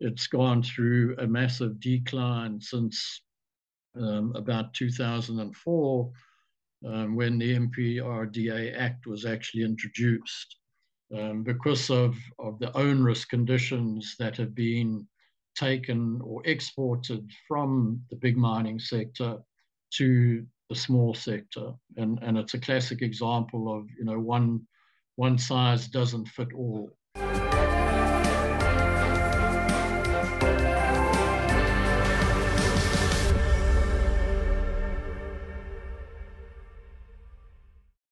it's gone through a massive decline since um, about 2004 um, when the MPRDA Act was actually introduced. Um, because of, of the onerous conditions that have been taken or exported from the big mining sector to the small sector. And, and it's a classic example of, you know, one, one size doesn't fit all.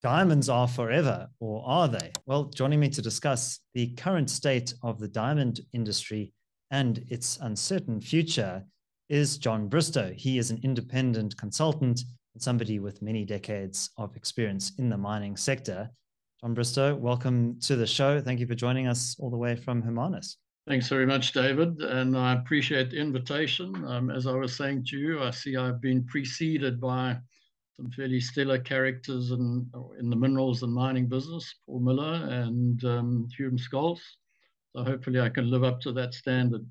Diamonds are forever, or are they? Well, joining me to discuss the current state of the diamond industry and its uncertain future is John Bristow. He is an independent consultant and somebody with many decades of experience in the mining sector. John Bristow, welcome to the show. Thank you for joining us all the way from Hermanus. Thanks very much, David, and I appreciate the invitation. Um, as I was saying to you, I see I've been preceded by some fairly stellar characters in, in the minerals and mining business, Paul Miller and um, Hulme Scholes. So hopefully I can live up to that standard.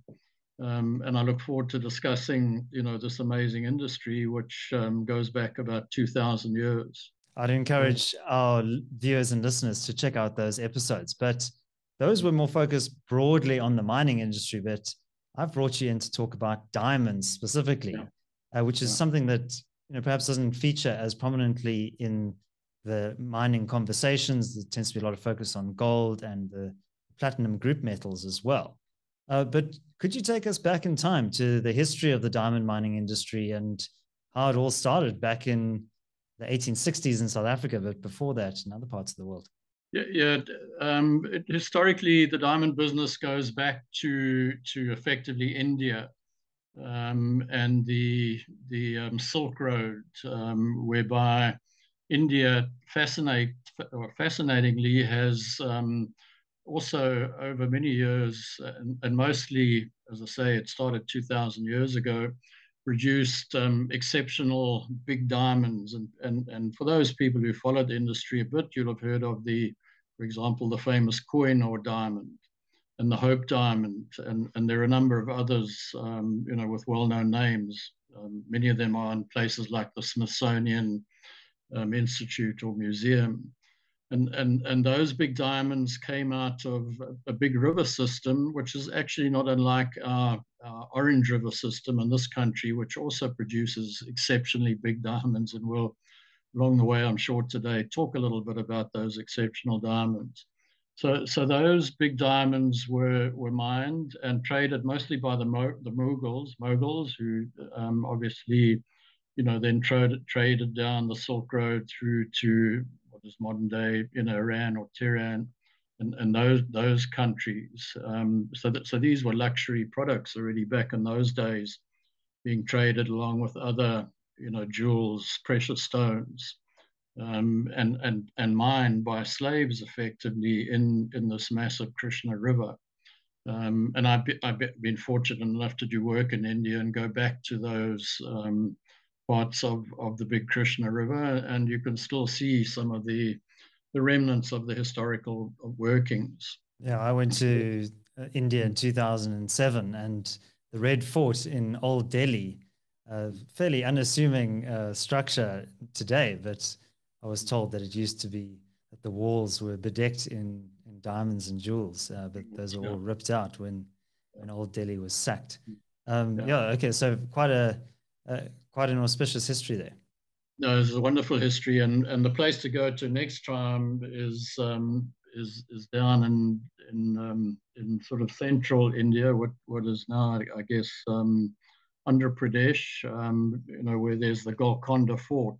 Um, and I look forward to discussing, you know, this amazing industry, which um, goes back about 2,000 years. I'd encourage our viewers and listeners to check out those episodes, but those were more focused broadly on the mining industry. But I've brought you in to talk about diamonds specifically, yeah. uh, which is yeah. something that you know, perhaps doesn't feature as prominently in the mining conversations. There tends to be a lot of focus on gold and the platinum group metals as well. Uh, but could you take us back in time to the history of the diamond mining industry and how it all started back in the 1860s in South Africa, but before that in other parts of the world? Yeah, yeah. Um, historically, the diamond business goes back to to effectively India um, and the the um, Silk Road, um, whereby India fascinate or fascinatingly has um, also over many years and, and, mostly, as I say, it started 2,000 years ago, produced um, exceptional big diamonds. And, and and for those people who followed the industry a bit, you'll have heard of the, for example, the famous Koh-i-Noor diamond and the Hope Diamond, and, and there are a number of others, um, you know, with well-known names. Um, many of them are in places like the Smithsonian um, Institute or Museum. And, and, and those big diamonds came out of a big river system, which is actually not unlike our, our Orange River system in this country, which also produces exceptionally big diamonds. And we'll, along the way, I'm sure today, talk a little bit about those exceptional diamonds. So, so those big diamonds were were mined and traded mostly by the Mo, the Mughals, Mughals who um, obviously, you know, then traded traded down the Silk Road through to what is modern day, you know, Iran or Tehran, and, and those those countries. Um, so that so these were luxury products already back in those days, being traded along with other, you know, jewels, precious stones um, and, and, and mined by slaves effectively in, in this massive Krishna River. Um, and I've, be, I've been fortunate enough to do work in India and go back to those um, parts of, of the big Krishna River, and you can still see some of the, the remnants of the historical workings. Yeah, I went to uh, India in 2007, and the Red Fort in Old Delhi, a fairly unassuming uh, structure today, but I was told that it used to be that the walls were bedecked in, in diamonds and jewels, uh, but those were all ripped out when when old Delhi was sacked. Um, yeah. yeah. Okay. So quite a uh, quite an auspicious history there. No, it's a wonderful history, and and the place to go to next time is um, is is down in in um, in sort of central India, what what is now I guess um, Andhra Pradesh, um, you know, where there's the Golconda Fort,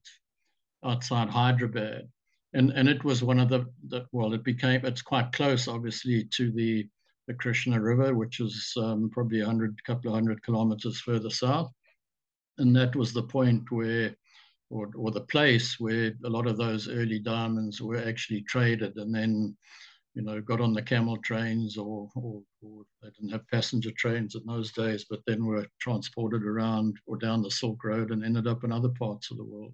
outside Hyderabad. And, and it was one of the, the, well, it became, it's quite close, obviously, to the, the Krishna River, which is um, probably a hundred, couple of hundred kilometers further south. And that was the point where, or, or the place where a lot of those early diamonds were actually traded and then, you know, got on the camel trains or, or, or, they didn't have passenger trains in those days, but then were transported around or down the Silk Road and ended up in other parts of the world.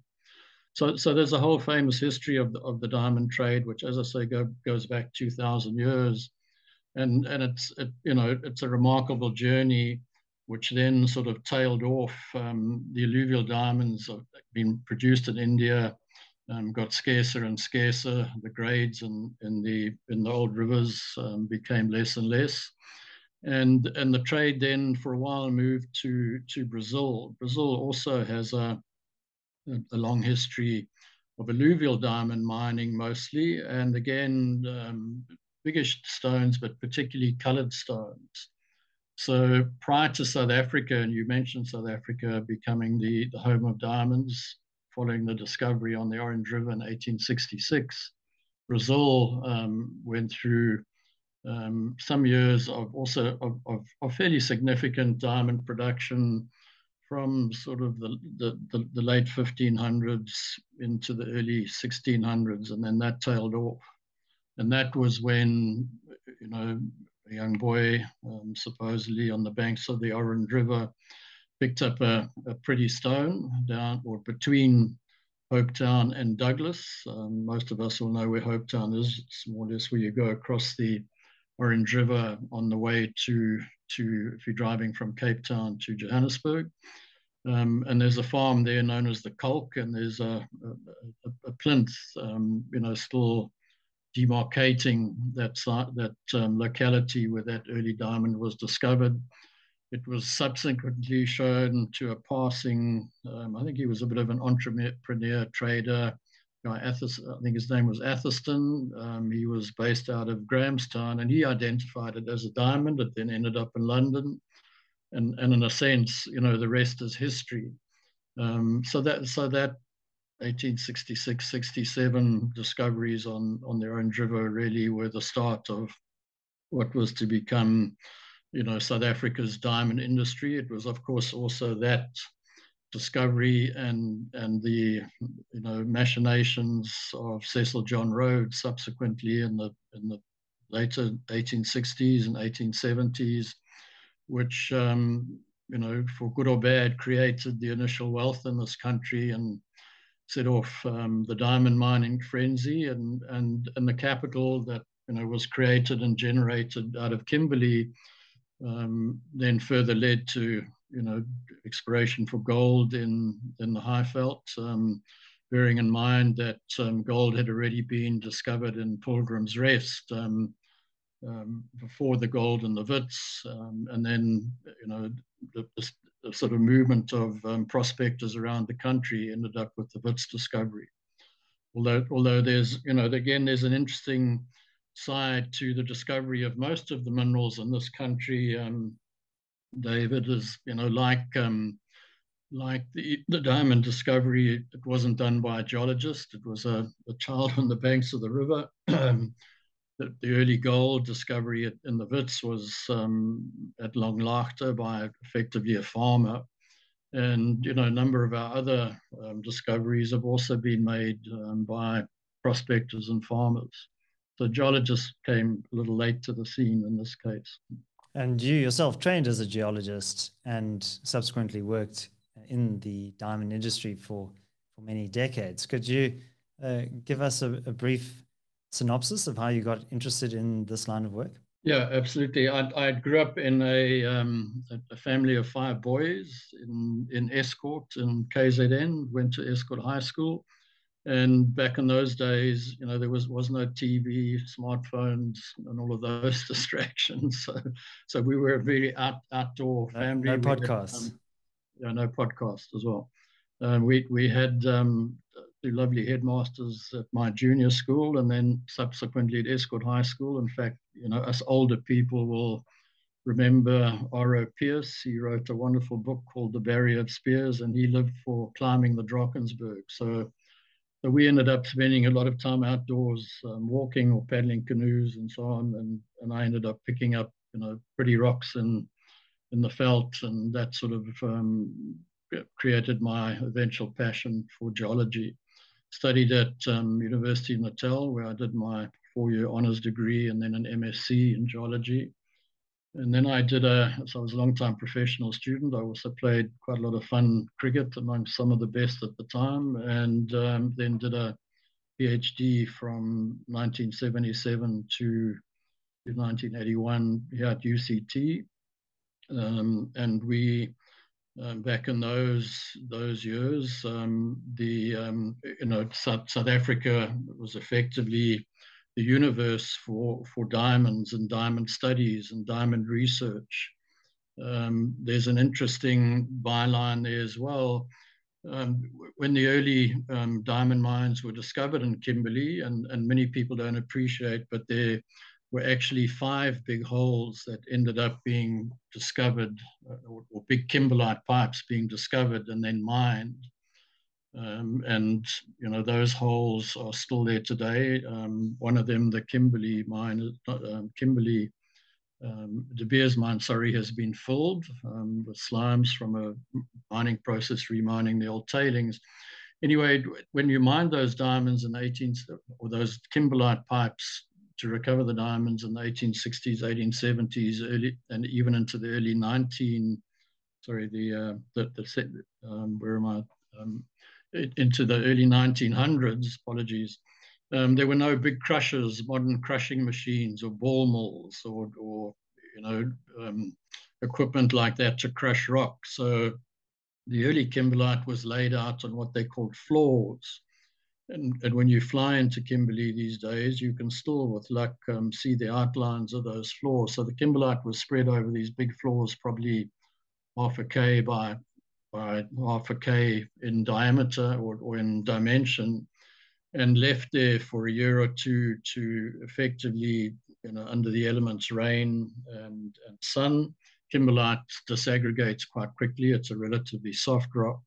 So, so there's a whole famous history of the, of the diamond trade, which, as I say, go, goes back 2,000 years. and and it's it, you know it's a remarkable journey, which then sort of tailed off. Um, the alluvial diamonds have been produced in India, um, got scarcer and scarcer. The grades in in the in the old rivers um, became less and less and and the trade then for a while moved to to Brazil. Brazil also has a a long history of alluvial diamond mining mostly, and again um, biggish stones, but particularly coloured stones. So prior to South Africa, and you mentioned South Africa becoming the, the home of diamonds following the discovery on the Orange River in 1866, Brazil um, went through um, some years of also of, of, of, fairly significant diamond production from sort of the, the, the, the, late 1500s into the early 1600s, and then that tailed off. And that was when, you know, a young boy, um, supposedly on the banks of the Orange River, picked up a, a pretty stone down or between Hopetown and Douglas. Um, most of us will know where Hopetown is. It's more or less where you go across the Orange River on the way to, to if you're driving from Cape Town to Johannesburg. Um, and there's a farm there known as the Kalk, and there's a, a, a plinth, um, you know, still demarcating that site, that um, locality where that early diamond was discovered. It was subsequently shown to a passing, um, I think he was a bit of an entrepreneur trader, guy, I think his name was Atherstone. Um, he was based out of Grahamstown and he identified it as a diamond. It then ended up in London. And, and in a sense, you know, the rest is history. Um, so that so that 1866, 67 discoveries on, on the Orange River really were the start of what was to become, you know, South Africa's diamond industry. It was, of course, also that discovery and and the you know machinations of Cecil John Rhodes subsequently in the in the later 1860s and 1870s, which um, you know for good or bad created the initial wealth in this country and set off um, the diamond mining frenzy and and and the capital that you know was created and generated out of Kimberley um, then further led to you know, exploration for gold in, in the Highveld, um, bearing in mind that um, gold had already been discovered in Pilgrim's Rest um, um before the gold in the Wits, um, and then, you know, the, the, the sort of movement of prospectors around the country ended up with the Wits discovery. Although, although there's, you know, again, there's an interesting side to the discovery of most of the minerals in this country. Um, David, is you know like um, like the, the diamond discovery, it wasn't done by a geologist. It was a, a child on the banks of the river. the, the, early gold discovery at, in the Wits was um, at Langlaagte by effectively a farmer. And, you know, a number of our other um, discoveries have also been made um, by prospectors and farmers. So geologists came a little late to the scene in this case. And you yourself trained as a geologist and subsequently worked in the diamond industry for, for many decades. Could you uh, give us a, a, brief synopsis of how you got interested in this line of work? Yeah, absolutely. I, I grew up in a, um, a family of five boys in, in Estcourt in KZN, went to Estcourt High School and back in those days, you know, there was was no TV, smartphones, and all of those distractions. So, so we were a very out, outdoor family. No, no podcasts. um, yeah, no podcasts as well. Um, we we had um, two lovely headmasters at my junior school, and then subsequently at Estcourt High School. In fact, you know, us older people will remember R.O. Pearse. He wrote a wonderful book called The Barrier of Spears, and he lived for climbing the Drakensberg. So so we ended up spending a lot of time outdoors, um, walking or paddling canoes and so on. And, and I ended up picking up, you know, pretty rocks in, in the veld, And that sort of um, created my eventual passion for geology. Studied at um, University of Natal, where I did my four-year honors degree and then an MSc in geology. And then I did a, so I was a long-time professional student. I also played quite a lot of fun cricket among some of the best at the time, and um, then did a PhD from 1977 to 1981 here at UCT. Um, and we, um, back in those those years, um, the um, you know South, South Africa was effectively the universe for for diamonds and diamond studies and diamond research. Um, there's an interesting byline there as well. Um, when the early um, diamond mines were discovered in Kimberley, and, and many people don't appreciate, but there were actually five big holes that ended up being discovered, uh, or, or, big kimberlite pipes being discovered and then mined. Um, and you know those holes are still there today. Um, one of them, the Kimberley mine, um, Kimberley um, De Beers mine, sorry, has been filled um, with slimes from a mining process, remining the old tailings. Anyway, when you mine those diamonds in 18 or those kimberlite pipes to recover the diamonds in the 1860s, 1870s, early and even into the early 19, sorry, the uh, the, the um, where am I? Into the early 1900s. Apologies. Um, there were no big crushers, modern crushing machines, or ball mills, or, or you know, um, equipment like that to crush rock. So the early kimberlite was laid out on what they called floors. And, and when you fly into Kimberley these days, you can still, with luck, um, see the outlines of those floors. So the kimberlite was spread over these big floors, probably half a K by, by half a K in diameter or, or in dimension, and left there for a year or two to effectively, you know, under the elements rain and, and sun. Kimberlite disaggregates quite quickly. It's a relatively soft rock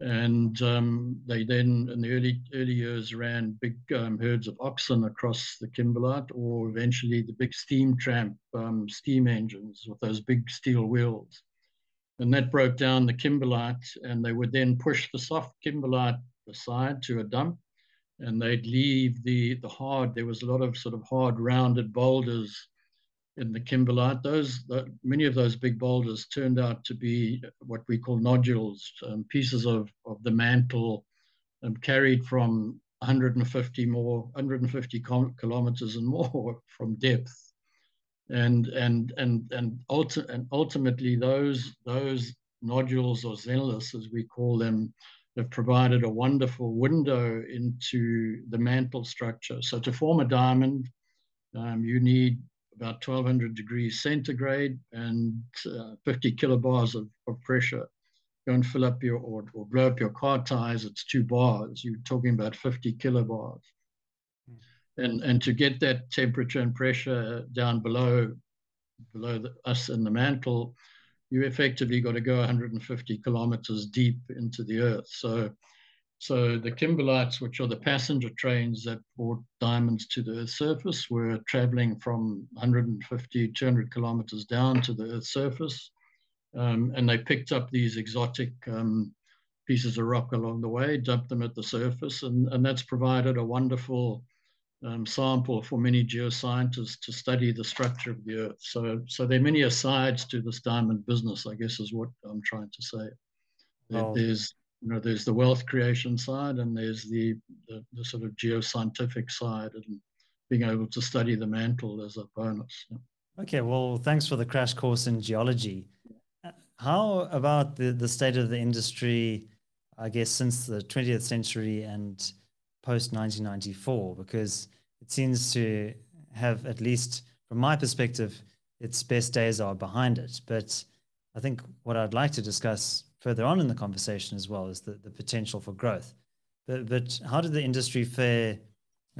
and um, they then in the early early years ran big um, herds of oxen across the kimberlite or eventually the big steam tramp um, steam engines with those big steel wheels and that broke down the kimberlite and they would then push the soft kimberlite aside to a dump and they'd leave the the hard there was a lot of sort of hard rounded boulders in the kimberlite, those many of those big boulders turned out to be what we call nodules, um, pieces of, of the mantle um, carried from 150 more, 150 kilometers and more from depth, and and and and, ulti- and ultimately those those nodules or xenoliths, as we call them, have provided a wonderful window into the mantle structure. So to form a diamond, um, you need about 1200 degrees centigrade and uh, 50 kilobars of, of, pressure. And fill up your or, or, blow up your car tires, it's two bars. You're talking about 50 kilobars. And, and to get that temperature and pressure down below below the, us in the mantle, you effectively got to go 150 kilometers deep into the earth. So so the kimberlites, which are the passenger trains that brought diamonds to the Earth's surface, were traveling from 150, 200 kilometers down to the Earth's surface. Um, and they picked up these exotic um, pieces of rock along the way, dumped them at the surface, and, and that's provided a wonderful um, sample for many geoscientists to study the structure of the Earth. So, so there are many asides to this diamond business, I guess, is what I'm trying to say. Oh. There's you know, there's the wealth creation side and there's the, the, the, sort of geoscientific side and being able to study the mantle as a bonus. Okay, well, thanks for the crash course in geology. How about the, the state of the industry, I guess, since the 20th century and post 1994? Because it seems to have, at least from my perspective, its best days are behind it. But I think what I'd like to discuss further on in the conversation as well is the, the potential for growth. But, but how did the industry fare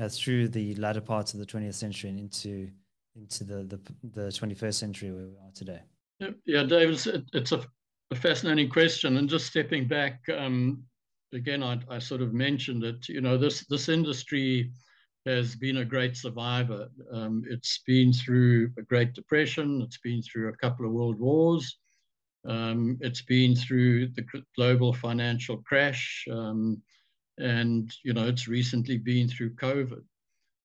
uh, through the latter parts of the 20th century and into into the, the, the 21st century where we are today? Yeah, David, it's a, fascinating question. And just stepping back, um, again, I, I sort of mentioned it. You know, this this industry has been a great survivor. Um, it's been through a Great Depression. It's been through a couple of world wars. Um, it's been through the global financial crash, um, and you know it's recently been through COVID,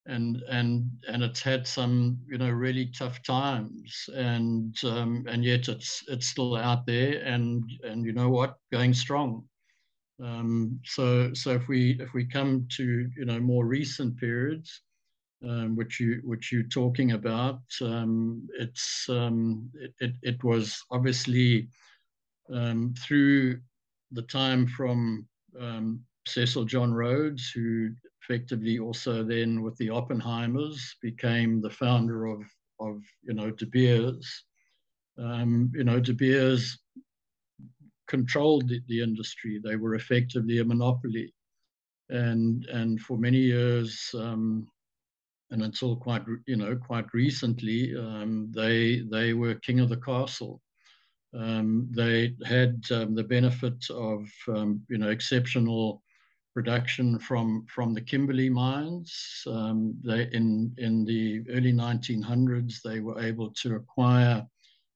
and and and it's had some you know really tough times, and um, and yet it's it's still out there, and and you know what, going strong. Um, so so if we if we come to you know more recent periods, um, which you which you're talking about, um, it's um, it, it, it was obviously um, through the time from um, Cecil John Rhodes, who effectively also then with the Oppenheimers became the founder of of you know De Beers. You know De Beers controlled the, the industry; they were effectively a monopoly, and and for many years. Um, and until quite you know quite recently, um, they they were king of the castle. Um, they had um, the benefit of um, you know exceptional production from from the Kimberley mines. Um, they in in the early 1900s they were able to acquire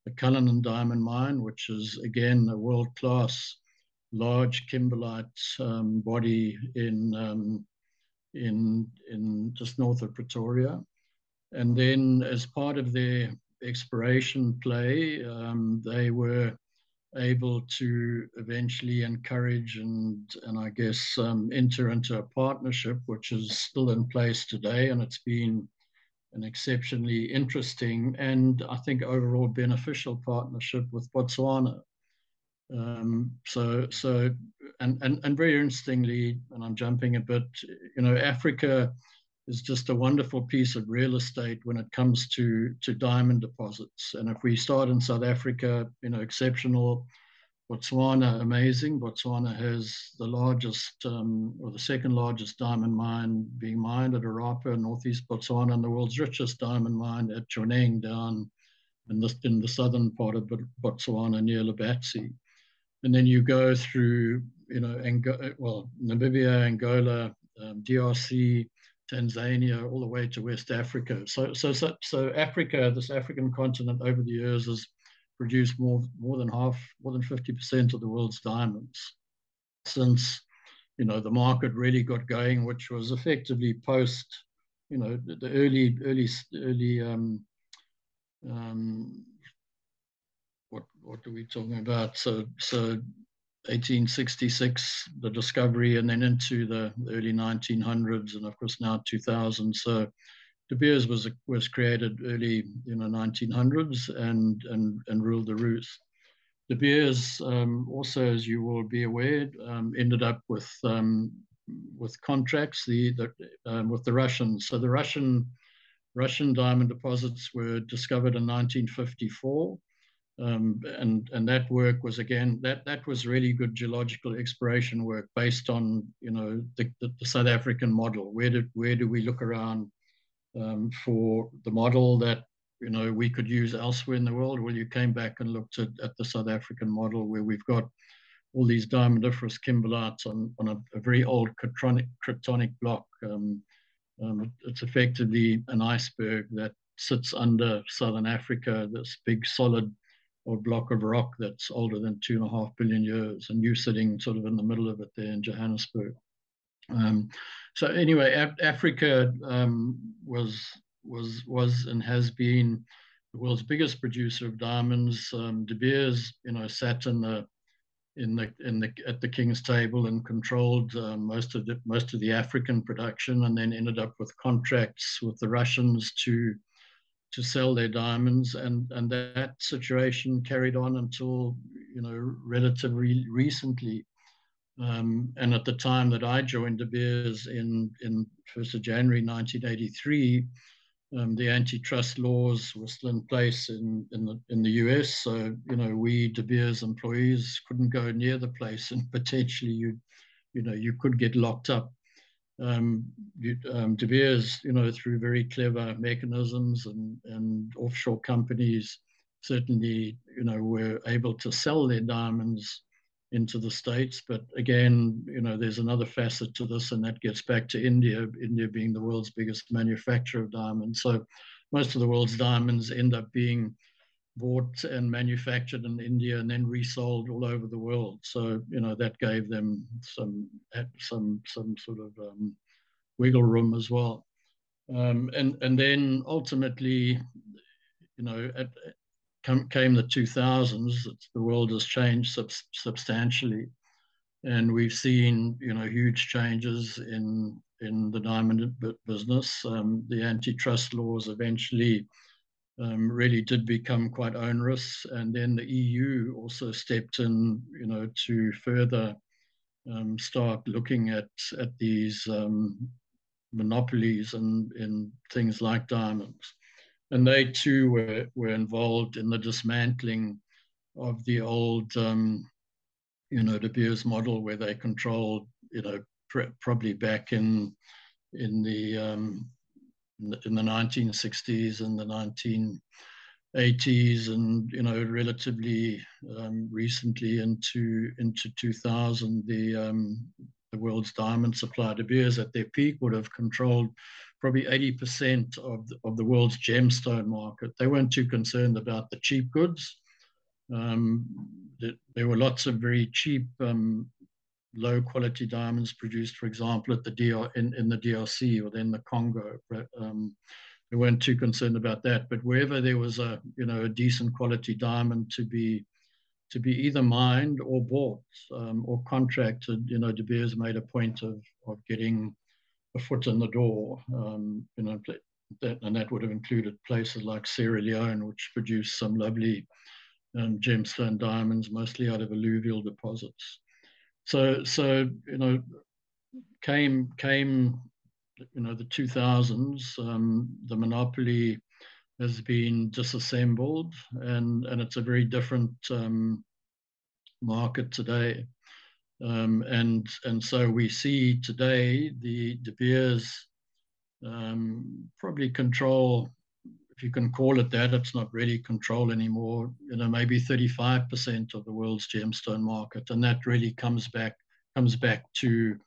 the Cullinan diamond mine, which is again a world class large kimberlite um, body in in in just north of Pretoria. And then as part of their exploration play, um, they were able to eventually encourage and and I guess um, enter into a partnership which is still in place today, and it's been an exceptionally interesting and I think overall beneficial partnership with Botswana. Um, so, so, and, and, and very interestingly, and I'm jumping a bit, you know, Africa is just a wonderful piece of real estate when it comes to, to diamond deposits. And if we start in South Africa, you know, exceptional. Botswana, amazing. Botswana has the largest um, or the second largest diamond mine being mined at Orapa, northeast Botswana, and the world's richest diamond mine at Jwaneng down in the, in the southern part of Botswana near Lobatse and then you go through, you know, Ang- well, Namibia, Angola, um, DRC, Tanzania, all the way to West Africa. So, so, so, so Africa, this African continent, over the years has produced more, more than half, more than fifty percent of the world's diamonds since, you know, the market really got going, which was effectively post, you know, the, the early, early, early. Um, um, what what are we talking about? So so 1866, the discovery, and then into the early 1900s, and of course now 2000. So De Beers was was created early in the 1900s and and and ruled the roost. De Beers um, also, as you will be aware, um, ended up with um, with contracts the, the um, with the Russians. So the Russian Russian diamond deposits were discovered in 1954 um, and and that work was again that that was really good geological exploration work based on you know the, the, the South African model. Where did where do we look around um, for the model that you know we could use elsewhere in the world? Well, you came back and looked at, at the South African model where we've got all these diamondiferous kimberlites on on a, a very old cratonic block. Um, um, it's effectively an iceberg that sits under southern Africa. This big solid or block of rock that's older than two and a half billion years, and you sitting sort of in the middle of it there in Johannesburg. Um, so anyway, Af- Africa um, was was was and has been the world's biggest producer of diamonds. Um, De Beers, you know, sat in the in the in the at the king's table and controlled uh, most of the most of the African production, and then ended up with contracts with the Russians to to sell their diamonds, and and that situation carried on until you know relatively recently. Um, and at the time that I joined De Beers in in first of January 1983, um, the antitrust laws were still in place in in the in the US. So you know we De Beers employees couldn't go near the place, and potentially you you know you could get locked up um, um, De Beers, you know, through very clever mechanisms and, and offshore companies, certainly, you know, were able to sell their diamonds into the States. But again, you know, there's another facet to this, and that gets back to India, India being the world's biggest manufacturer of diamonds. So most of the world's diamonds end up being bought and manufactured in India and then resold all over the world. So you know that gave them some some some sort of um, wiggle room as well. Um, and and then ultimately, you know, at, come, came the 2000s. The world has changed sub- substantially, and we've seen you know huge changes in in the diamond business. Um, the antitrust laws eventually um, really did become quite onerous, and then the EU also stepped in, you know, to further um, start looking at at these um, monopolies and in things like diamonds, and they too were were involved in the dismantling of the old, um, you know, De Beers model where they controlled, you know, pr- probably back in in the um, in the 1960s and the 1980s and you know relatively um, recently into into 2000 the um, the world's diamond supply De Beers at their peak would have controlled probably 80% of the, of the world's gemstone market they weren't too concerned about the cheap goods um, there were lots of very cheap um, low quality diamonds produced, for example, at the DR in, in the DRC or then the Congo. Um, they weren't too concerned about that. But wherever there was a you know a decent quality diamond to be to be either mined or bought um, or contracted, you know, De Beers made a point of of getting a foot in the door. Um, you know, that, and that would have included places like Sierra Leone, which produced some lovely um, gemstone diamonds, mostly out of alluvial deposits so so you know came came you know the 2000s um, the monopoly has been disassembled and and it's a very different um, market today um, and and so we see today the De Beers um, probably control if you can call it that, it's not really control anymore. You know, maybe 35% of the world's gemstone market, and that really comes back comes back to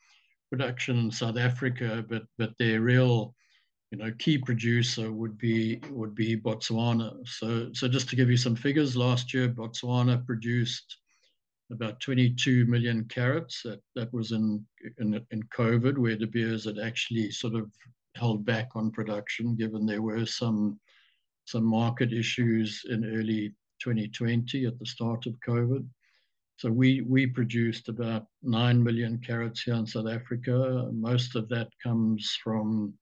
production in South Africa. But but their real, you know, key producer would be would be Botswana. So so just to give you some figures, last year Botswana produced about 22 million carats. That that was in in, in COVID, where De Beers had actually sort of held back on production, given there were some some market issues in early 2020 at the start of COVID. So we, we produced about 9 million carats here in South Africa. Most of that comes from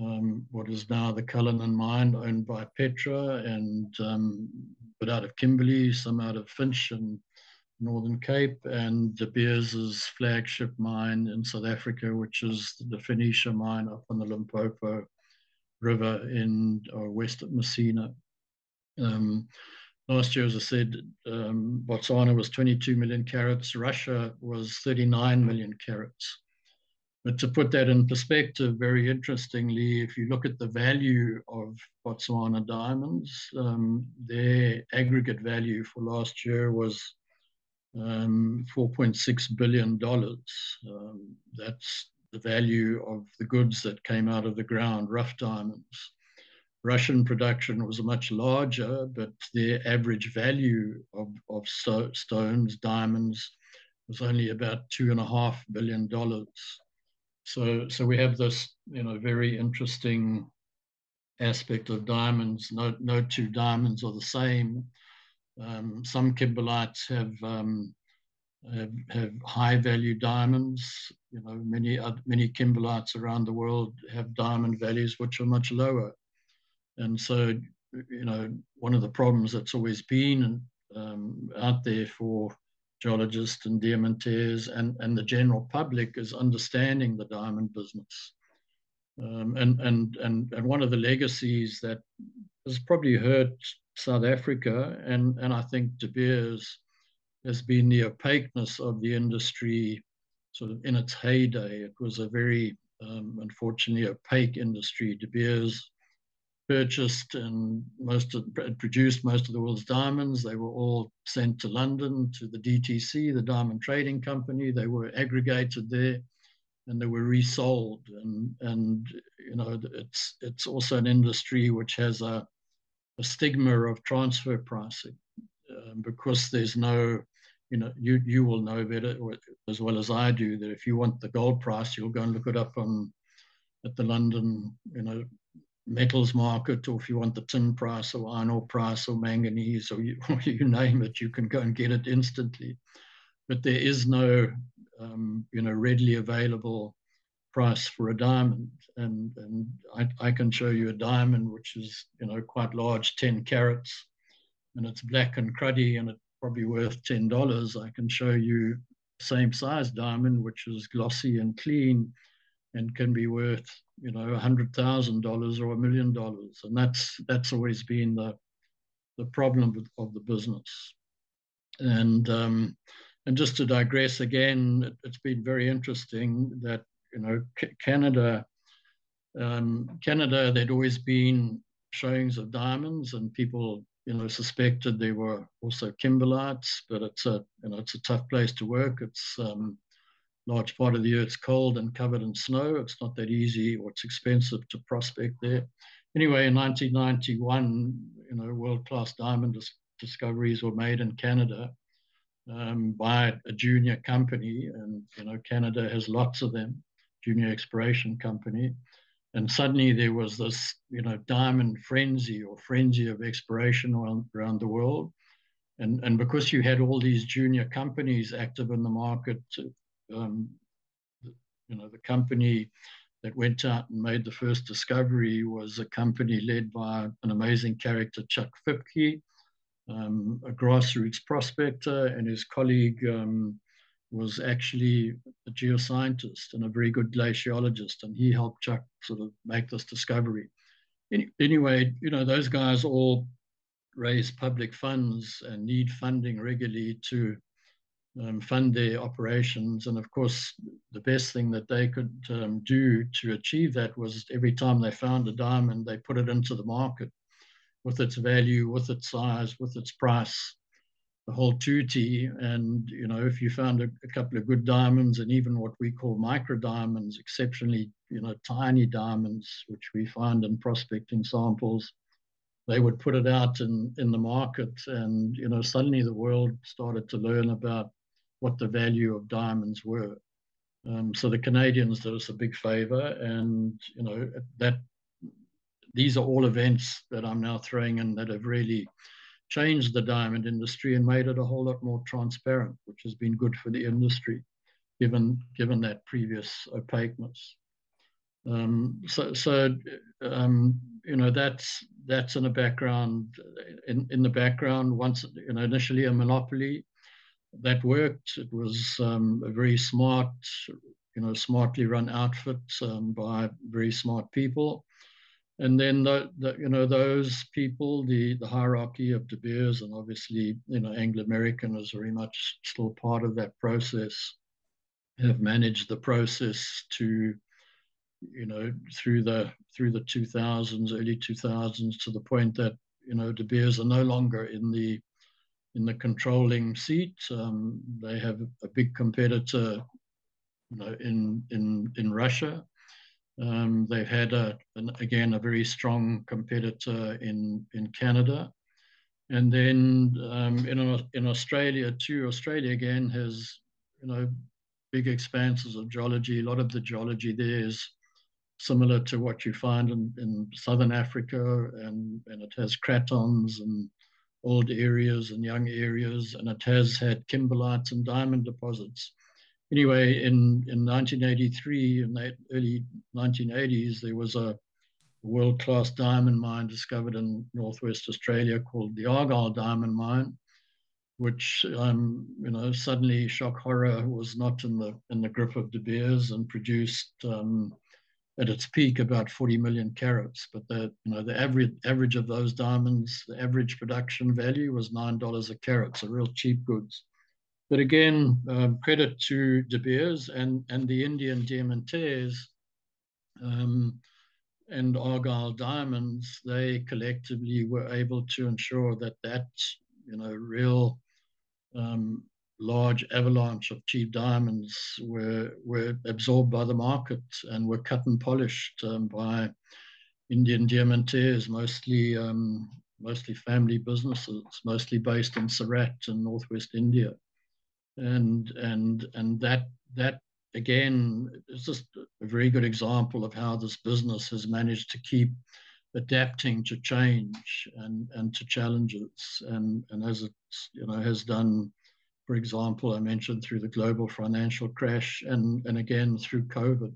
um, what is now the Cullinan mine owned by Petra and um, but out of Kimberley, some out of Finsch and Northern Cape, and De Beers' flagship mine in South Africa, which is the Venetia mine up on the Limpopo River in or west of Messina. Um, last year, as I said, um, Botswana was 22 million carats. Russia was 39 million carats. But to put that in perspective, very interestingly, if you look at the value of Botswana diamonds, um, their aggregate value for last year was um, $4.6 billion. Um, that's the value of the goods that came out of the ground, rough diamonds. Russian production was much larger, but their average value of, of stones, diamonds, was only about two and a half billion dollars. So, so we have this, you know, very interesting aspect of diamonds. No, no two diamonds are the same. Um, some kimberlites have um, have, have high value diamonds. You know, many many kimberlites around the world have diamond values which are much lower. And so, you know, one of the problems that's always been um, out there for geologists and diamantaires and, and the general public is understanding the diamond business. Um, and, and, and, and one of the legacies that has probably hurt South Africa and, and I think De Beers has been the opaqueness of the industry sort of in its heyday. It was a very, um, unfortunately, opaque industry. De Beers purchased and most of, produced most of the world's diamonds. They were all sent to London to the DTC, the Diamond Trading Company. They were aggregated there and they were resold. And, and you know, it's, it's also an industry which has a, a stigma of transfer pricing um, because there's no, you know, you you will know better as well as I do that if you want the gold price, you'll go and look it up on at the London, you know, metals market, or if you want the tin price or iron ore price or manganese or you, or you name it, you can go and get it instantly. But there is no, um, you know, readily available price for a diamond. And, and I, I can show you a diamond which is, you know, quite large, 10 carats, and it's black and cruddy and it's probably worth $10. I can show you same size diamond, which is glossy and clean and can be worth, you know, a hundred thousand dollars or a million dollars. And that's that's always been the the problem of, the business. And um, and just to digress again, it, has been very interesting that you know Canada, um, Canada, there'd always been showings of diamonds, and people you know suspected there were also kimberlites, but it's a you know it's a tough place to work. It's um, large part of the earth's cold and covered in snow. It's not that easy or it's expensive to prospect there. Anyway, in 1991, you know, world-class diamond dis discoveries were made in Canada um, by a junior company, and you know, Canada has lots of them, junior exploration company. And suddenly there was this, you know, diamond frenzy or frenzy of exploration around, around the world. And, and because you had all these junior companies active in the market, um, you know, the company that went out and made the first discovery was a company led by an amazing character, Chuck Fipke, um, a grassroots prospector, and his colleague um, was actually a geoscientist and a very good glaciologist, and he helped Chuck sort of make this discovery. Any, anyway, you know, those guys all raise public funds and need funding regularly to um, fund their operations. And of course, the best thing that they could um, do to achieve that was every time they found a diamond, they put it into the market with its value, with its size, with its price, the whole tutti. And, you know, if you found a, a couple of good diamonds and even what we call micro diamonds, exceptionally, you know, tiny diamonds, which we find in prospecting samples, they would put it out in, in the market. And, you know, suddenly the world started to learn about what the value of diamonds were. Um, so the Canadians did us a big favor, and you know that these are all events that I'm now throwing in that have really changed the diamond industry and made it a whole lot more transparent, which has been good for the industry, given given that previous opaqueness. Um, so, so um, you know that's that's in the background. In in the background, once you know initially a monopoly, that worked. It was um, a very smart, you know, smartly run outfit um, by very smart people. And then the, the, you know those people, the the hierarchy of De Beers, and obviously you know Anglo American is very much still part of that process, have managed the process to, you know, through the through the 2000s, early 2000s, to the point that you know De Beers are no longer in the in the controlling seat. Um, they have a big competitor you know, in, in, in Russia. Um, they've had, a, an, again, a very strong competitor in, in Canada. And then um, in, in Australia too, Australia again has, you know, big expanses of geology. A lot of the geology there is similar to what you find in, in Southern Africa, and, and it has cratons and old areas and young areas, and it has had kimberlites and diamond deposits. Anyway, in, in 1983, in the early 1980s, there was a world-class diamond mine discovered in northwest Australia called the Argyle Diamond Mine, which um, you know suddenly shock horror was not in the in the grip of De Beers and produced um, at its peak about 40 million carats. But the you know the average average of those diamonds, the average production value was nine dollars a carat, so real cheap goods. But again, um, credit to De Beers and and the Indian Diamantaires um, and Argyle Diamonds. They collectively were able to ensure that that you know real um, large avalanche of cheap diamonds were were absorbed by the market and were cut and polished um, by Indian diamantaires, mostly um, mostly family businesses, mostly based in Surat in northwest India, and and and that that again is just a very good example of how this business has managed to keep adapting to change and and to challenges and and as it you know has done for example, I mentioned through the global financial crash and, and again through COVID.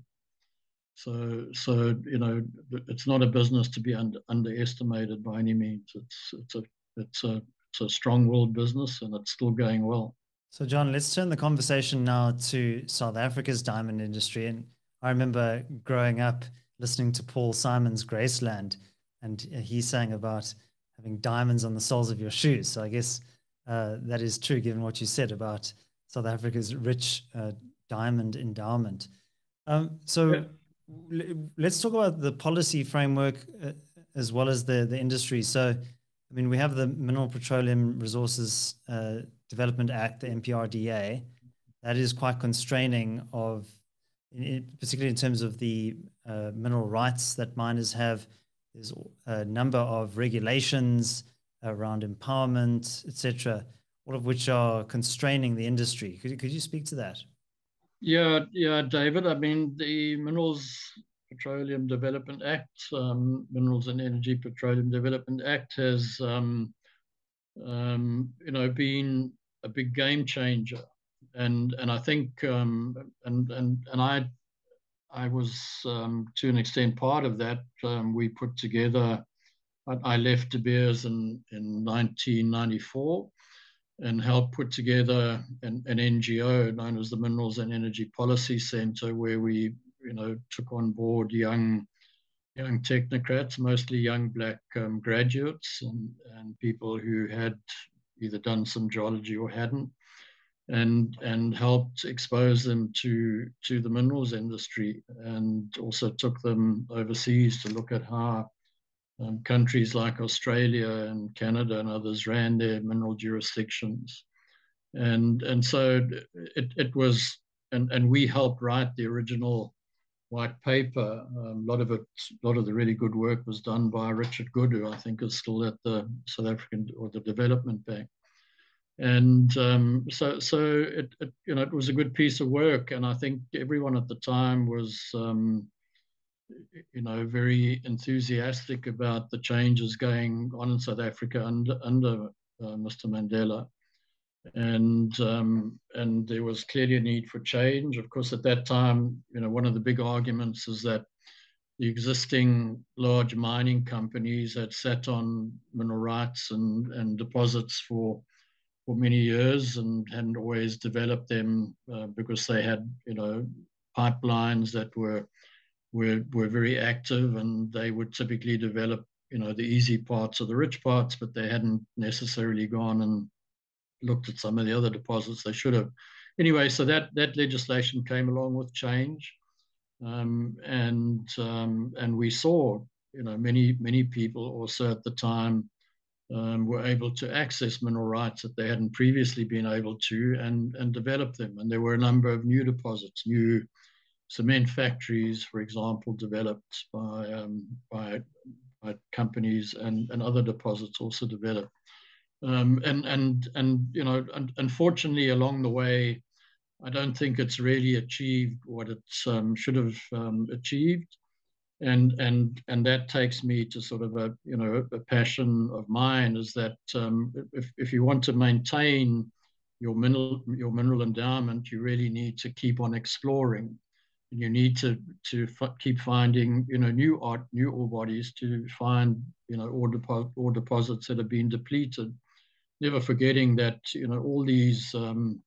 So, so you know, it's not a business to be under, underestimated by any means. It's it's a it's a it's a strong-willed business, and it's still going well. So, John, let's turn the conversation now to South Africa's diamond industry. And I remember growing up listening to Paul Simon's Graceland, and he's saying about having diamonds on the soles of your shoes. So, I guess uh, that is true, given what you said about South Africa's rich uh, diamond endowment. Um, so, yeah let's talk about the policy framework uh, as well as the, the industry. So, I mean, we have the Mineral Petroleum Resources uh, Development Act, the MPRDA, that is quite constraining of, in, particularly in terms of the uh, mineral rights that miners have. There's a number of regulations around empowerment, etc., all of which are constraining the industry. Could, could you speak to that? Yeah, yeah, David. I mean, the Minerals Petroleum Development Act, um, Minerals and Energy Petroleum Development Act, has um, um, you know been a big game changer, and and I think um, and and and I I was um, to an extent part of that. Um, we put together. I, left De Beers in in 1994 and helped put together an, an, NGO known as the Minerals and Energy Policy Center, where we, you know, took on board young young technocrats, mostly young black um, graduates and, and people who had either done some geology or hadn't, and and helped expose them to to the minerals industry, and also took them overseas to look at how um, countries like Australia and Canada and others ran their mineral jurisdictions. And, and so it, it was, and, and we helped write the original white paper. Um, a lot of it, a lot of the really good work was done by Richard Good, who I think is still at the South African or the Development Bank. And um, so, so it, it, you know, it was a good piece of work, and I think everyone at the time was um, you know, very enthusiastic about the changes going on in South Africa under, under uh, Mr. Mandela. And, um, and there was clearly a need for change. Of course, at that time, you know, one of the big arguments is that the existing large mining companies had sat on mineral rights and, and deposits for for many years and hadn't always developed them uh, because they had, you know, pipelines that were were, were very active and they would typically develop, you know, the easy parts or the rich parts, but they hadn't necessarily gone and looked at some of the other deposits they should have. Anyway, so that, that legislation came along with change. Um, and, um, and we saw, you know, many, many people also at the time um, were able to access mineral rights that they hadn't previously been able to and, and develop them. And there were a number of new deposits, new cement factories, for example, developed by, um, by, by, companies and, and other deposits also developed. Um, and, and, and, you know, unfortunately, along the way, I don't think it's really achieved what it um, should have um, achieved. And, and, and that takes me to sort of a, you know, a passion of mine is that um, if, if you want to maintain your mineral, your mineral endowment, you really need to keep on exploring you need to to keep finding you know new art new ore bodies to find you know ore, depo- ore deposits that have been depleted. Never forgetting that you know all these um,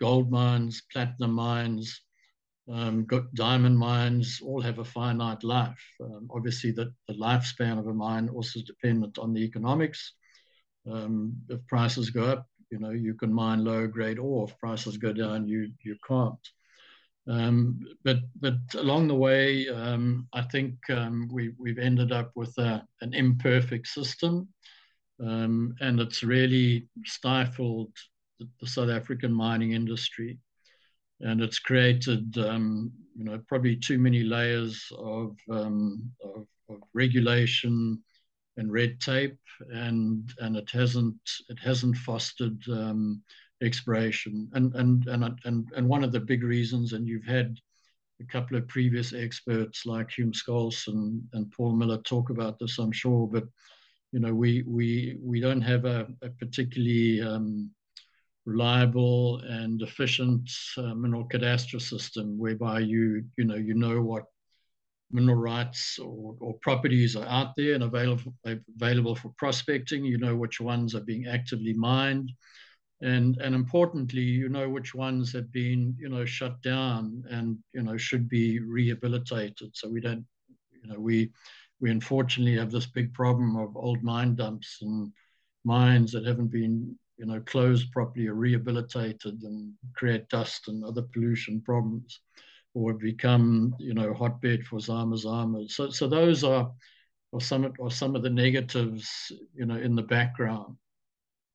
gold mines platinum mines um, diamond mines all have a finite life. Um, obviously the, the lifespan of a mine also is dependent on the economics. Um, if prices go up you know you can mine low grade ore. If prices go down you you can't um, but but along the way, um, I think um, we we've ended up with a, an imperfect system, um, and it's really stifled the, the, South African mining industry, and it's created um, you know probably too many layers of, um, of, of regulation and red tape, and and it hasn't it hasn't fostered exploration. And, and, and, and, and one of the big reasons, and you've had a couple of previous experts like Hulme Scholes and, and Paul Miller talk about this, I'm sure, but you know, we, we, we don't have a, a particularly um, reliable and efficient uh, mineral cadastral system whereby you you know you know what mineral rights or, or properties are out there and available available for prospecting you know which ones are being actively mined and and importantly you know which ones have been you know shut down and you know should be rehabilitated so we don't you know we we unfortunately have this big problem of old mine dumps and mines that haven't been you know, closed properly or rehabilitated and create dust and other pollution problems or become, you know, hotbed for zama zama. So, so those are, or some or some of the negatives, you know, in the background.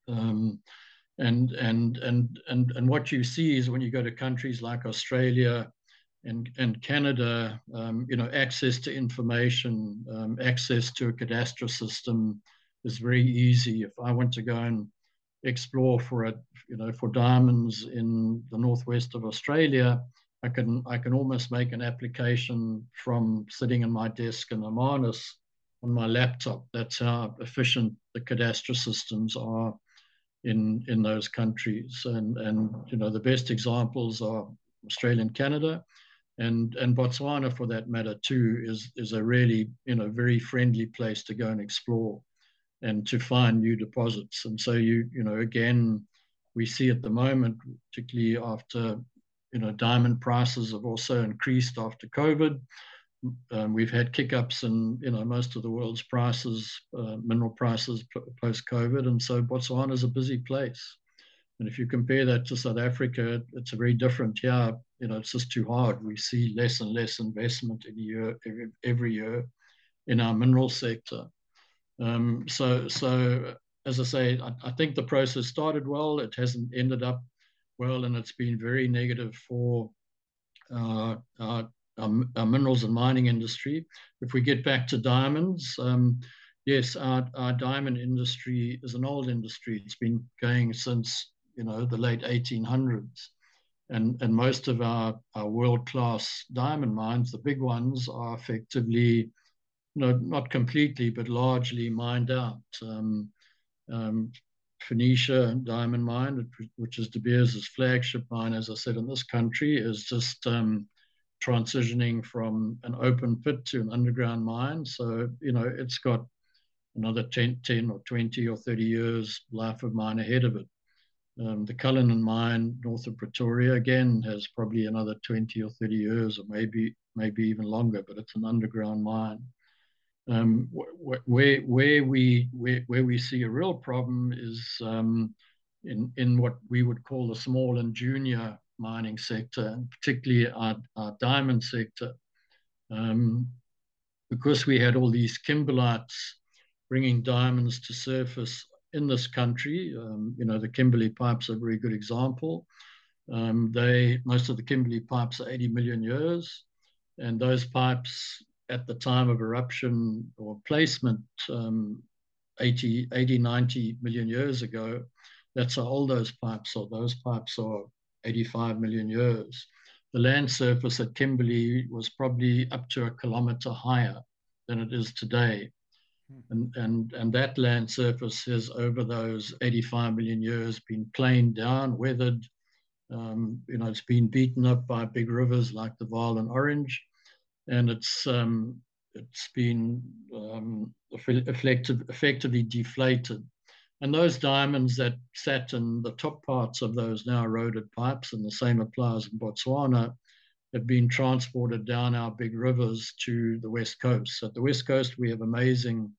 Um, and and and and and what you see is when you go to countries like Australia and and Canada, um, you know, access to information, um, access to a cadastral system is very easy. If I want to go and explore for it, you know, for diamonds in the northwest of Australia, I can I can almost make an application from sitting in my desk in Hermanus on my laptop. That's how efficient the cadastral systems are in in those countries. And and you know the best examples are Australia and Canada, and and Botswana for that matter too is is a really you know very friendly place to go and explore and to find new deposits. And so you, you know, again, we see at the moment, particularly after, you know, diamond prices have also increased after COVID. Um, we've had kick-ups in, you know, most of the world's prices, uh, mineral prices post-COVID. And so Botswana is a busy place. And if you compare that to South Africa, it's a very different here. You know, it's just too hard. We see less and less investment in year, every, every year in our mineral sector. Um, so, so as I say, I, I, think the process started well. It hasn't ended up well, and it's been very negative for uh, our, our, our, minerals and mining industry. If we get back to diamonds, um, yes, our, our diamond industry is an old industry. It's been going since you know the late 1800s. And, and most of our, our world-class diamond mines, the big ones, are effectively no, not completely, but largely mined out. Um, um, Venetia Diamond Mine, which is De Beers' flagship mine, as I said, in this country, is just um, transitioning from an open pit to an underground mine. So, you know, it's got another 10, 10 or 20 or 30 years life of mine ahead of it. Um, the Cullinan mine north of Pretoria again has probably another 20 or 30 years or maybe maybe even longer, but it's an underground mine. Um, wh where where we where, where we see a real problem is um, in in what we would call the small and junior mining sector, and particularly our, our diamond sector, um, because we had all these kimberlites bringing diamonds to surface in this country. Um, you know, the Kimberley pipes are a very good example. Um, they most of the Kimberley pipes are 80 million years, and those pipes at the time of eruption or placement um, 80, 80, 90 million years ago. That's how old those pipes are. Those pipes are 85 million years. The land surface at Kimberley was probably up to a kilometer higher than it is today. Hmm. And, and, and that land surface has, over those 85 million years, been planed down, weathered. Um, you know, it's been beaten up by big rivers like the Vaal and Orange and it's um, it's been um, effective, effectively deflated. And those diamonds that sat in the top parts of those now eroded pipes, and the same applies in Botswana, have been transported down our big rivers to the west coast. At the west coast, we have amazing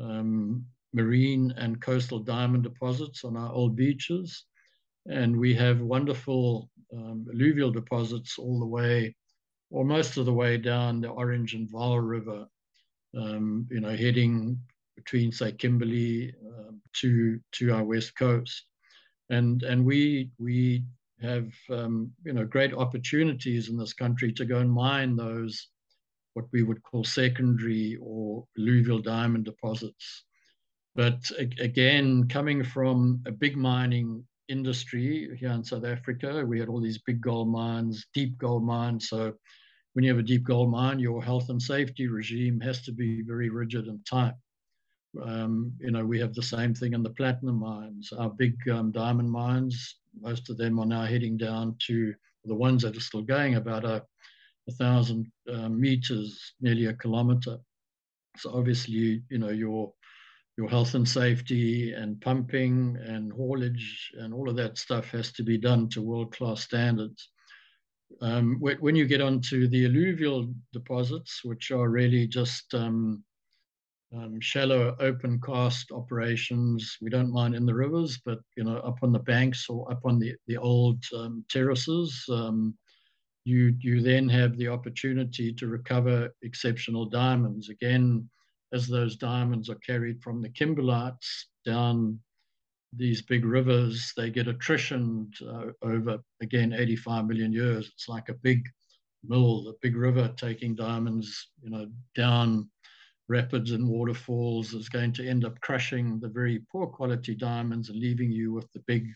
um, marine and coastal diamond deposits on our old beaches. And we have wonderful um, alluvial deposits all the way or most of the way down the Orange and Vaal River, um, you know, heading between say Kimberley to to our west coast, and and we we have um, you know great opportunities in this country to go and mine those what we would call secondary or alluvial diamond deposits. But again, coming from a big mining industry here in South Africa, we had all these big gold mines, deep gold mines. So when you have a deep gold mine, your health and safety regime has to be very rigid and tight. Um, you know, we have the same thing in the platinum mines. Our big um, diamond mines, most of them are now heading down to the ones that are still going about a, a thousand uh, meters, nearly a kilometer. So obviously, you know, your your health and safety and pumping and haulage and all of that stuff has to be done to world class standards. Um, when you get onto the alluvial deposits, which are really just um, um, shallow open cast operations, we don't mind in the rivers, but you know up on the banks or up on the the old um, terraces, um, you you then have the opportunity to recover exceptional diamonds again as those diamonds are carried from the kimberlites down these big rivers, they get attritioned uh, over, again, 85 million years. It's like a big mill, a big river taking diamonds, you know, down rapids and waterfalls is going to end up crushing the very poor quality diamonds and leaving you with the big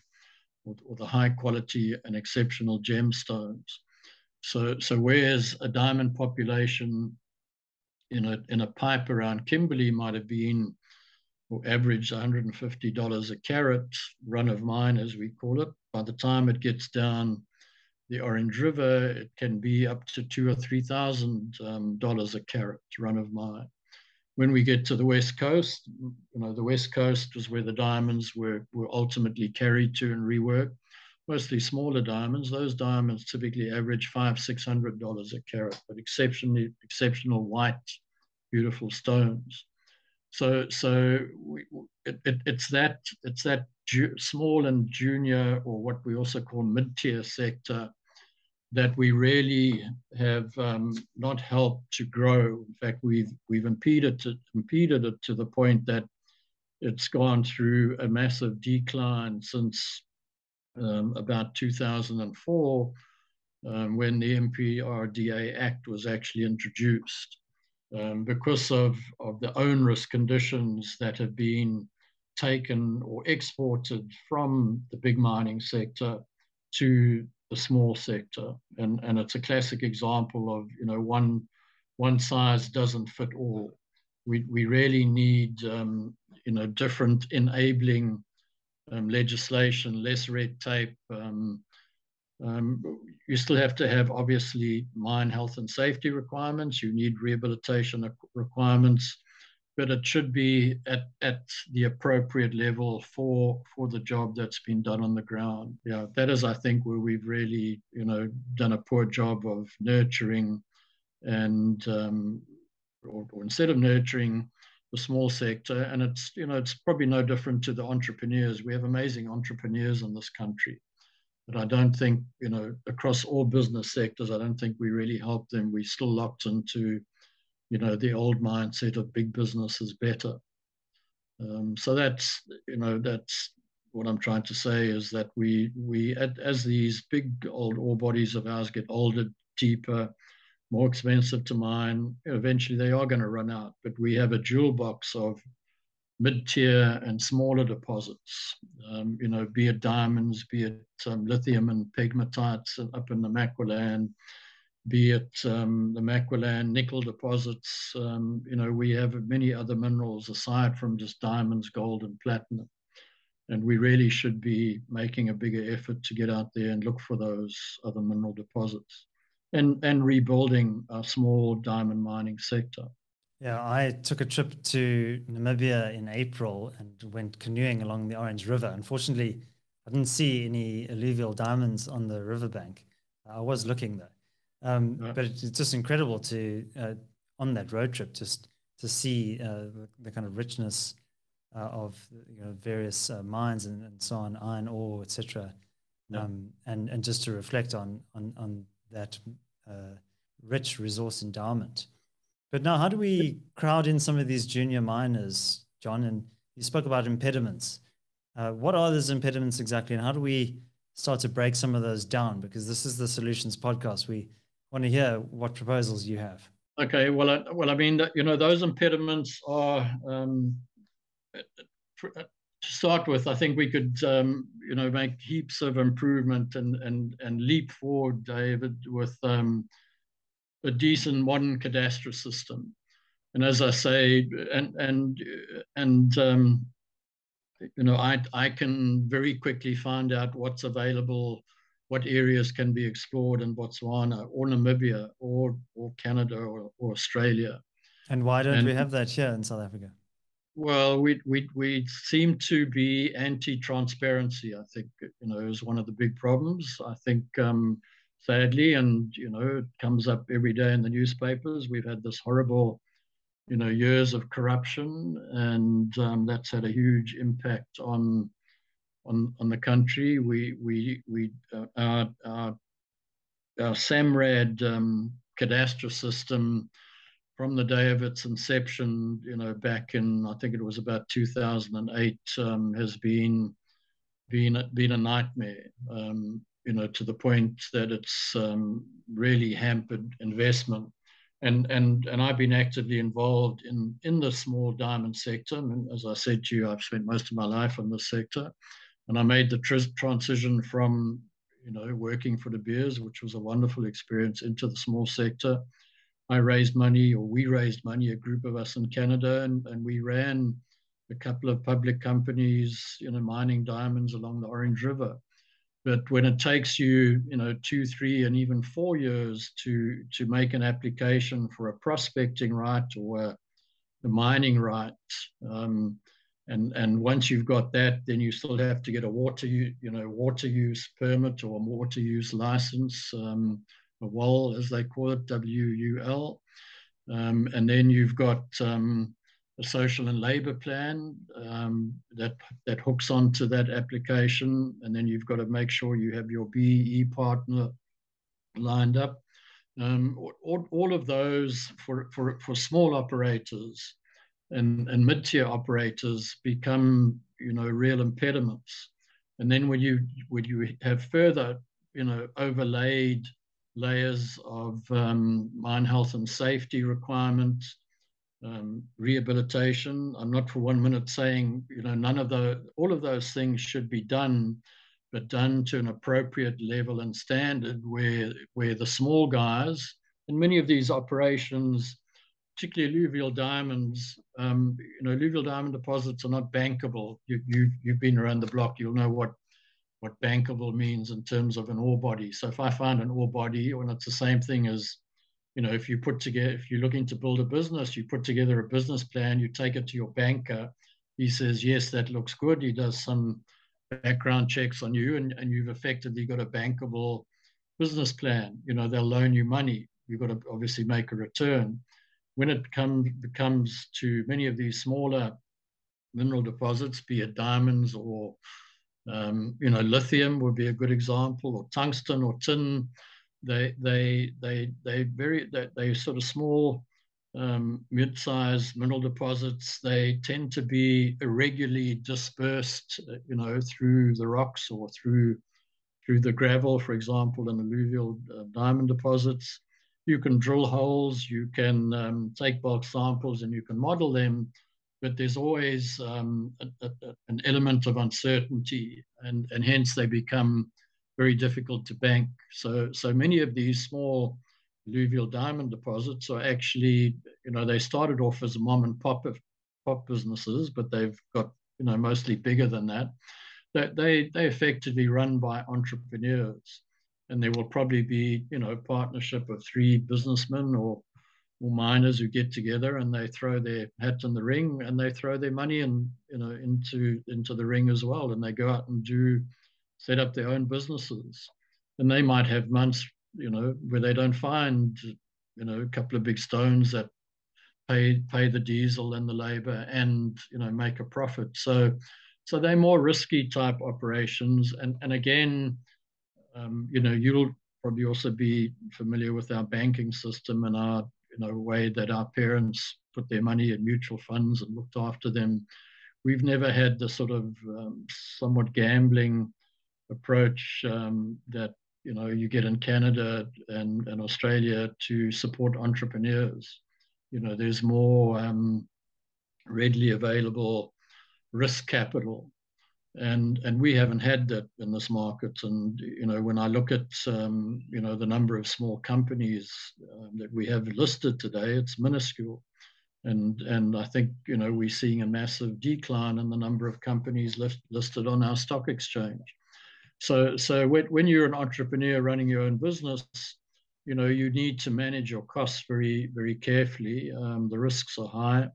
or, or the high quality and exceptional gemstones. So, so whereas a diamond population in a in a pipe around Kimberley might have been or averaged $150 a carat, run of mine as we call it. By the time it gets down the Orange River, it can be up to two or three thousand um, dollars a carat, run of mine. When we get to the west coast, you know, the west coast was where the diamonds were were ultimately carried to and reworked mostly smaller diamonds. Those diamonds typically average five, six hundred dollars a carat, but exceptionally exceptional white, beautiful stones. So, so we, it, it, it's that it's that small and junior, or what we also call mid-tier sector, that we really have um, not helped to grow. In fact, we've we've impeded to, impeded it to the point that it's gone through a massive decline since um, about 2004 um, when the MPRDA Act was actually introduced. Um, because of, of the onerous conditions that have been taken or exported from the big mining sector to the small sector. And, and it's a classic example of, you know, one, one size doesn't fit all. We, we really need, um, you know, different enabling um, legislation, less red tape. Um, um, you still have to have obviously mine health and safety requirements. You need rehabilitation requirements, but it should be at, at the appropriate level for for the job that's been done on the ground. Yeah, that is, I think, where we've really, you know, done a poor job of nurturing and um, or, or instead of nurturing the small sector. And it's, you know, it's probably no different to the entrepreneurs. We have amazing entrepreneurs in this country. But I don't think, you know, across all business sectors, I don't think we really help them. We still locked into, you know, the old mindset of big business is better. Um, so that's, you know, that's what I'm trying to say is that we, we as these big old ore bodies of ours get older, deeper, more expensive to mine. Eventually, they are going to run out. But we have a jewel box of mid-tier and smaller deposits. Um, you know, be it diamonds, be it um, lithium and pegmatites up in the Namaqualand, be it um, the Namaqualand nickel deposits. Um, you know, we have many other minerals aside from just diamonds, gold, and platinum. And we really should be making a bigger effort to get out there and look for those other mineral deposits and, and rebuilding a small diamond mining sector. Yeah, I took a trip to Namibia in April and went canoeing along the Orange River. Unfortunately, I didn't see any alluvial diamonds on the riverbank. I was looking though, um, yeah. but it's just incredible to uh, on that road trip just to see uh, the, kind of richness uh, of you know various uh, mines and, and, so on, iron ore, etc. Yeah. Um, and and just to reflect on on on that uh, rich resource endowment. But now, how do we crowd in some of these junior miners, John? And you spoke about impediments. Uh, what are those impediments exactly, and how do we start to break some of those down? Because this is the Solutions Podcast. We want to hear what proposals you have. Okay. Well, I, well, I mean, you know, those impediments are um, to start with, I think we could, um, you know, make heaps of improvement and and and leap forward, David, with um, a decent modern cadastral system. and as I say, and and and um, you know, I I can very quickly find out what's available, what areas can be explored in Botswana or Namibia or or Canada or, or Australia. And why don't and, we have that here in South Africa? Well, we we we seem to be anti-transparency. I think you know is one of the big problems. I think um, sadly, and you know it comes up every day in the newspapers. We've had this horrible, you know, years of corruption, and um, that's had a huge impact on on on the country. We we we uh, our, our, our SAMRAD um, cadastral system from the day of its inception, you know, back in I think it was about 2008, um, has been been been a nightmare. Um, you know, to the point that it's um, really hampered investment. And and and I've been actively involved in in the small diamond sector. And as I said to you, I've spent most of my life in this sector, and I made the tr- transition from you know working for De Beers, which was a wonderful experience, into the small sector I raised money, or we raised money, a group of us in Canada, and, and we ran a couple of public companies, you know, mining diamonds along the Orange River. But when it takes you, you know, two, three, and even four years to to make an application for a prospecting right or a, a mining right, um, and and once you've got that, then you still have to get a water, you know, water use permit or water use license. Um, a WUL, as they call it, W-U-L. Um, and then you've got um, a social and labor plan um, that that hooks onto that application, and then you've got to make sure you have your BEE partner lined up. Um, all, all of those for, for, for small operators and, and mid-tier operators become you know real impediments. And then when you when you have further you know overlaid layers of um, mine health and safety requirements, um, rehabilitation. I'm not for one minute saying, you know, none of the, all of those things should be done, but done to an appropriate level and standard where, where the small guys, and many of these operations, particularly alluvial diamonds, um, you know, alluvial diamond deposits are not bankable. You, you, you've been around the block, you'll know what what bankable means in terms of an ore body. So if I find an ore body, and it's the same thing as, you know, if you put together, if you're looking to build a business, you put together a business plan, you take it to your banker. He says, yes, that looks good. He does some background checks on you, and, and you've effectively got a bankable business plan. You know, they'll loan you money. You've got to obviously make a return. When it come, becomes to many of these smaller mineral deposits, be it diamonds or um, you know, lithium would be a good example, or tungsten or tin. They they they they very they, they sort of small, um, mid-sized mineral deposits. They tend to be irregularly dispersed, uh, you know, through the rocks or through through the gravel, for example, in alluvial uh, diamond deposits. You can drill holes, you can um, take bulk samples, and you can model them but there's always um, a, a, an element of uncertainty, and, and hence they become very difficult to bank. So, so many of these small alluvial diamond deposits are actually, you know, they started off as mom and pop pop businesses, but they've got, you know, mostly bigger than that. They they they effectively run by entrepreneurs, and there will probably be, you know, partnership of three businessmen or or miners who get together and they throw their hat in the ring and they throw their money and you know into into the ring as well. And they go out and do set up their own businesses. And they might have months you know where they don't find you know a couple of big stones that pay pay the diesel and the labor and you know make a profit. So so they're more risky type operations. And and again um, you know you'll probably also be familiar with our banking system and our you know, way that our parents put their money in mutual funds and looked after them. We've never had the sort of um, somewhat gambling approach um, that you know you get in Canada and, and Australia to support entrepreneurs. You know, there's more um, readily available risk capital and and we haven't had that in this market. And you know, when I look at um, you know the number of small companies um, that we have listed today, it's minuscule. and and I think you know we're seeing a massive decline in the number of companies list, listed on our stock exchange. So so when, when you're an entrepreneur running your own business, you know you need to manage your costs very very carefully. Um, the risks are high,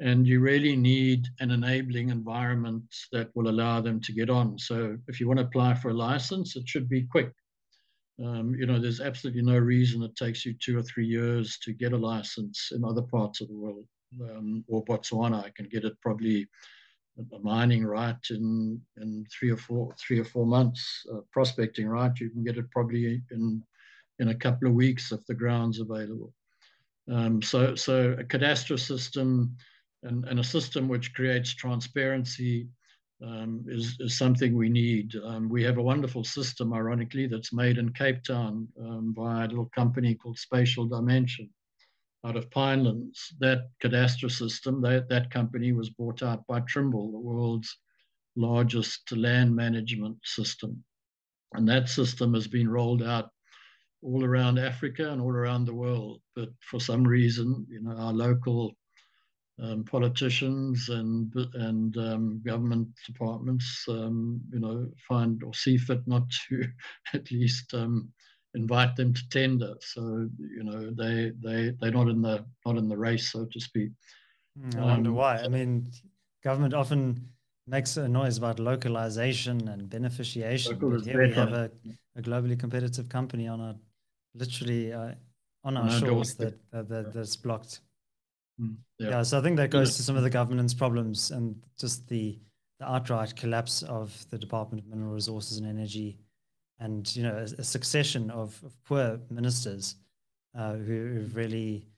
and you really need an enabling environment that will allow them to get on. So if you want to apply for a license, it should be quick. Um, you know, there's absolutely no reason it takes you two or three years to get a license in other parts of the world. Um, or Botswana, I can get it probably a mining right in in three or four three or four months. Uh, prospecting right, you can get it probably in in a couple of weeks if the ground's available. Um, so so a cadastral system and, and a system which creates transparency um, is, is something we need. Um, we have a wonderful system, ironically, that's made in Cape Town um, by a little company called Spatial Dimension out of Pinelands. That cadastral system, that, that company was bought out by Trimble, the world's largest land management system. And that system has been rolled out all around Africa and all around the world. But for some reason, you know, our local um, politicians and and um, government departments, um, you know, find or see fit not to at least um, invite them to tender. So you know, they they they're not in the not in the race, so to speak. Hmm, I wonder um, why. I mean, government often makes a noise about localization and beneficiation. But here we have a, a globally competitive company on our literally uh, on our shores that, that, that that's blocked. Mm, yeah. yeah. so I think that goes to some of the governance problems and just the, the outright collapse of the Department of Mineral Resources and Energy, and you know a, a succession of, of, poor ministers uh, who, have really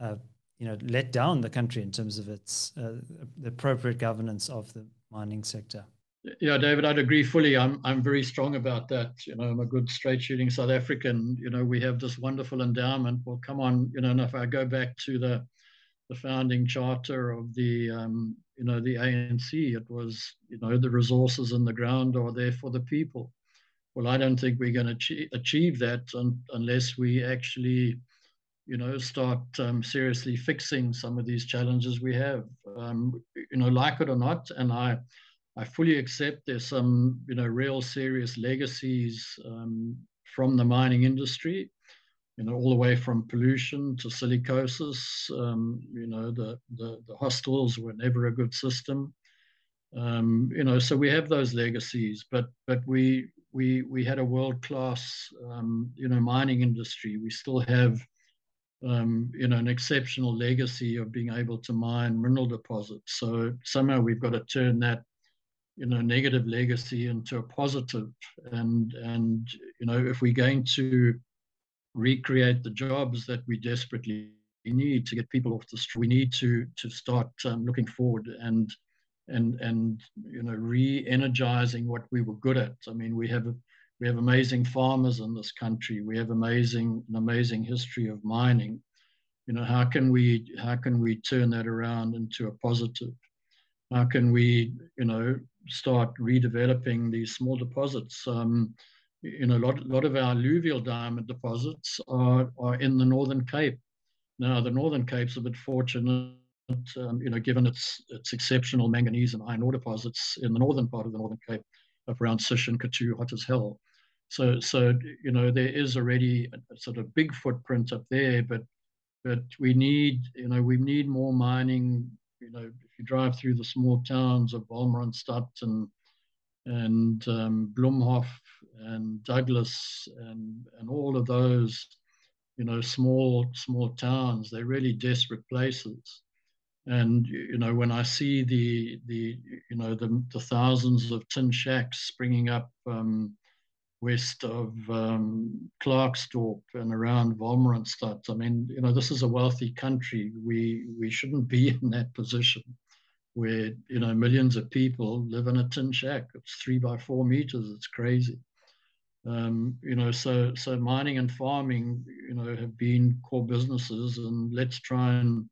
uh, you know let down the country in terms of its uh, the appropriate governance of the mining sector. Yeah, David, I'd agree fully. I'm I'm very strong about that. You know, I'm a good straight shooting South African. You know, we have this wonderful endowment. Well, come on, you know, and if I go back to the the founding charter of the um, you know the ANC. It was you know the resources in the ground are there for the people. Well, I don't think we're going to achieve, achieve that un- unless we actually you know start um, seriously fixing some of these challenges we have. Um, you know, like it or not, and I. I fully accept there's some, you know, real serious legacies um, from the mining industry you know, all the way from pollution to silicosis. Um, you know, the, the, the hostels were never a good system. Um, you know, so we have those legacies, but but we we we had a world class um, you know mining industry. We still have um, you know an exceptional legacy of being able to mine mineral deposits. So somehow we've got to turn that you know negative legacy into a positive, and and you know if we're going to recreate the jobs that we desperately need to get people off the street. We need to to start um, looking forward and and and you know re-energizing what we were good at. I mean, we have we have amazing farmers in this country. We have amazing an amazing history of mining. You know, how can we how can we turn that around into a positive? How can we you know start redeveloping these small deposits? Um, you know, a lot, lot of our alluvial diamond deposits are, are in the Northern Cape. Now, the Northern Cape's a bit fortunate, um, you know, given its, its exceptional manganese and iron ore deposits in the northern part of the Northern Cape around Sishen, Kathu, hot as hell. So, so you know, there is already a, sort of big footprint up there, but but we need, you know, we need more mining. You know, if you drive through the small towns of Wolmaransstad and and um, Bloemhof and Douglas and and all of those, you know, small small towns. They're really desperate places. And you know, when I see the the you know the, the thousands of tin shacks springing up um, west of um, Klerksdorp and around Wolmaransstad, I mean, you know, this is a wealthy country. We we shouldn't be in that position where you know millions of people live in a tin shack. It's three by four meters. It's crazy. Um, you know, so so mining and farming, you know, have been core businesses, and let's try and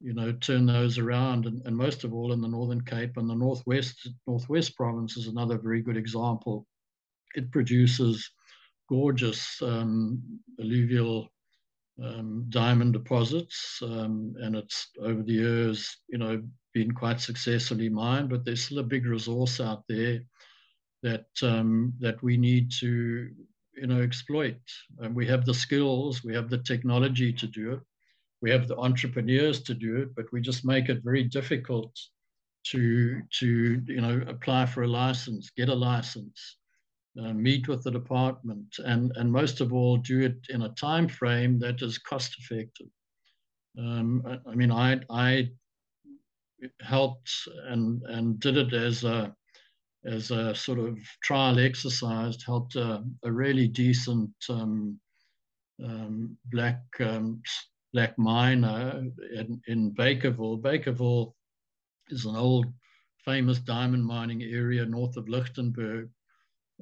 you know turn those around. And, and most of all, in the Northern Cape and the Northwest Northwest Province is another very good example. It produces gorgeous um, alluvial um, diamond deposits, um, and it's over the years, you know, been quite successfully mined. But there's still a big resource out there that um, that we need to, you know, exploit. And we have the skills, we have the technology to do it, we have the entrepreneurs to do it, but we just make it very difficult to to you know apply for a license, get a license uh, meet with the department, and, and most of all, do it in a time frame that is cost effective. Um, I, I, mean, I, I helped and, and did it as a, as a sort of trial exercise, helped a, a really decent um, um, black um, black miner in, in Bakerville. Bakerville is an old famous diamond mining area north of Lichtenburg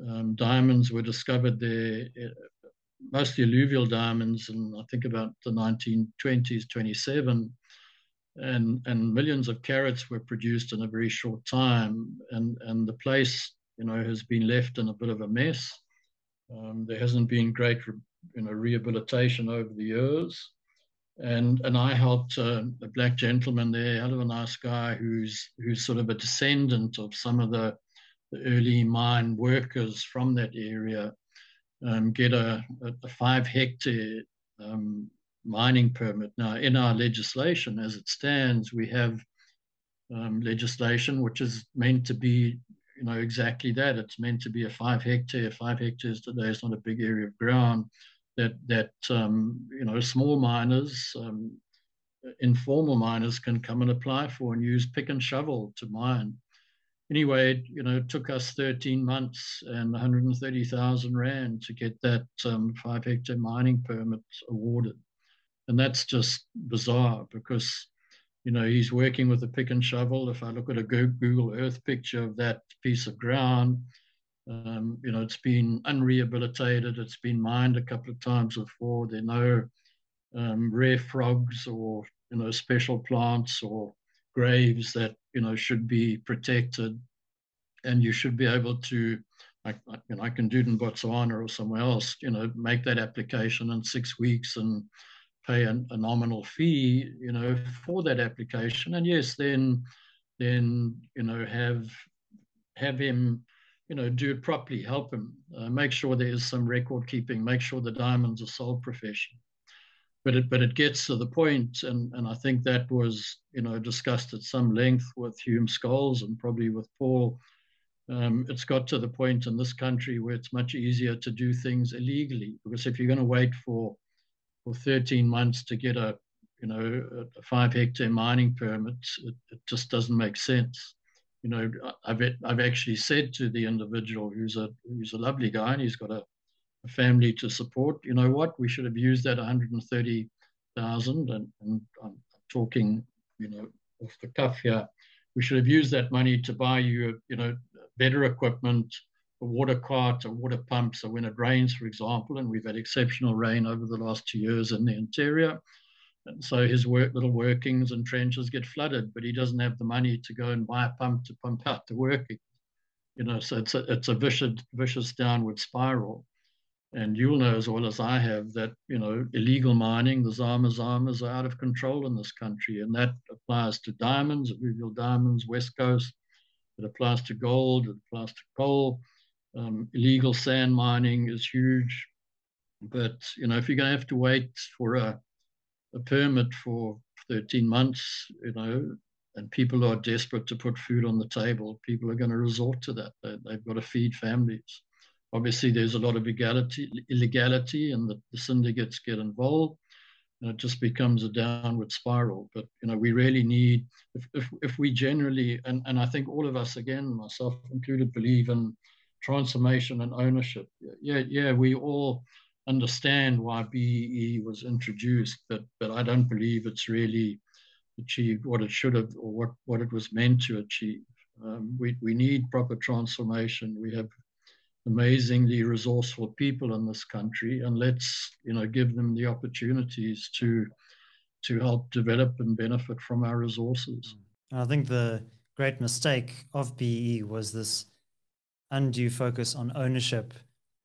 um, diamonds were discovered there, uh, mostly alluvial diamonds, and I think about the 1920s, 27, and and millions of carats were produced in a very short time, and and the place, you know, has been left in a bit of a mess. Um, there hasn't been great, you know, rehabilitation over the years. And and I helped uh, a black gentleman there, hell of a nice guy, who's who's sort of a descendant of some of the the early mine workers from that area um, get a, a, five hectare um, mining permit. Now, in our legislation as it stands, we have um, legislation which is meant to be, you know, exactly that. It's meant to be a five hectare. Five hectares today is not a big area of ground. That that um, you know, small miners, um, informal miners can come and apply for and use pick and shovel to mine anyway, you know, it took us 13 months and 130,000 Rand to get that um, five hectare mining permit awarded. And that's just bizarre because, you know, he's working with a pick and shovel. If I look at a Google Earth picture of that piece of ground, um, you know, it's been unrehabilitated. It's been mined a couple of times before. There are no um, rare frogs or, you know, special plants or graves that you know should be protected, and you should be able to. I, you know, I can do it in Botswana or somewhere else. You know, make that application in six weeks and pay a, a nominal fee. You know, for that application, and yes, then then you know have have him you know do it properly help him uh, make sure there is some record keeping make sure the diamonds are sold profession but it but it gets to the point, and and I think that was you know discussed at some length with Hulme Scholes and probably with Paul. Um, it's got to the point in this country where it's much easier to do things illegally because if you're going to wait for for 13 months to get a you know a five hectare mining permit, it, it just doesn't make sense. You know, I've I've actually said to the individual who's a who's a lovely guy and he's got a a family to support. You know what? We should have used that 130,000, and, and I'm talking, you know, off the cuff here. We should have used that money to buy you, you know, better equipment, water cart, or water pumps. So when it rains, for example, and we've had exceptional rain over the last two years in the interior, and so his work, little workings and trenches get flooded, but he doesn't have the money to go and buy a pump to pump out the working. You know, so it's a, it's a vicious, vicious downward spiral. And you'll know as well as I have that, you know, illegal mining, the Zama Zamas are out of control in this country. And that applies to diamonds, alluvial diamonds, West Coast. It applies to gold, it applies to coal. Um, illegal sand mining is huge. But, you know, if you're going to have to wait for a, a permit for 13 months, you know, and people are desperate to put food on the table, people are going to resort to that. They, they've got to feed families. Obviously, there's a lot of illegality, illegality and the, the syndicates get involved. And it just becomes a downward spiral. But you know, we really need if if, if we generally and, and I think all of us again, myself included, believe in transformation and ownership. Yeah, yeah, we all understand why BEE was introduced, but but I don't believe it's really achieved what it should have or what, what it was meant to achieve. Um, we, we need proper transformation. We have amazingly resourceful people in this country, and let's you know give them the opportunities to to help develop and benefit from our resources. I think the great mistake of BE was this undue focus on ownership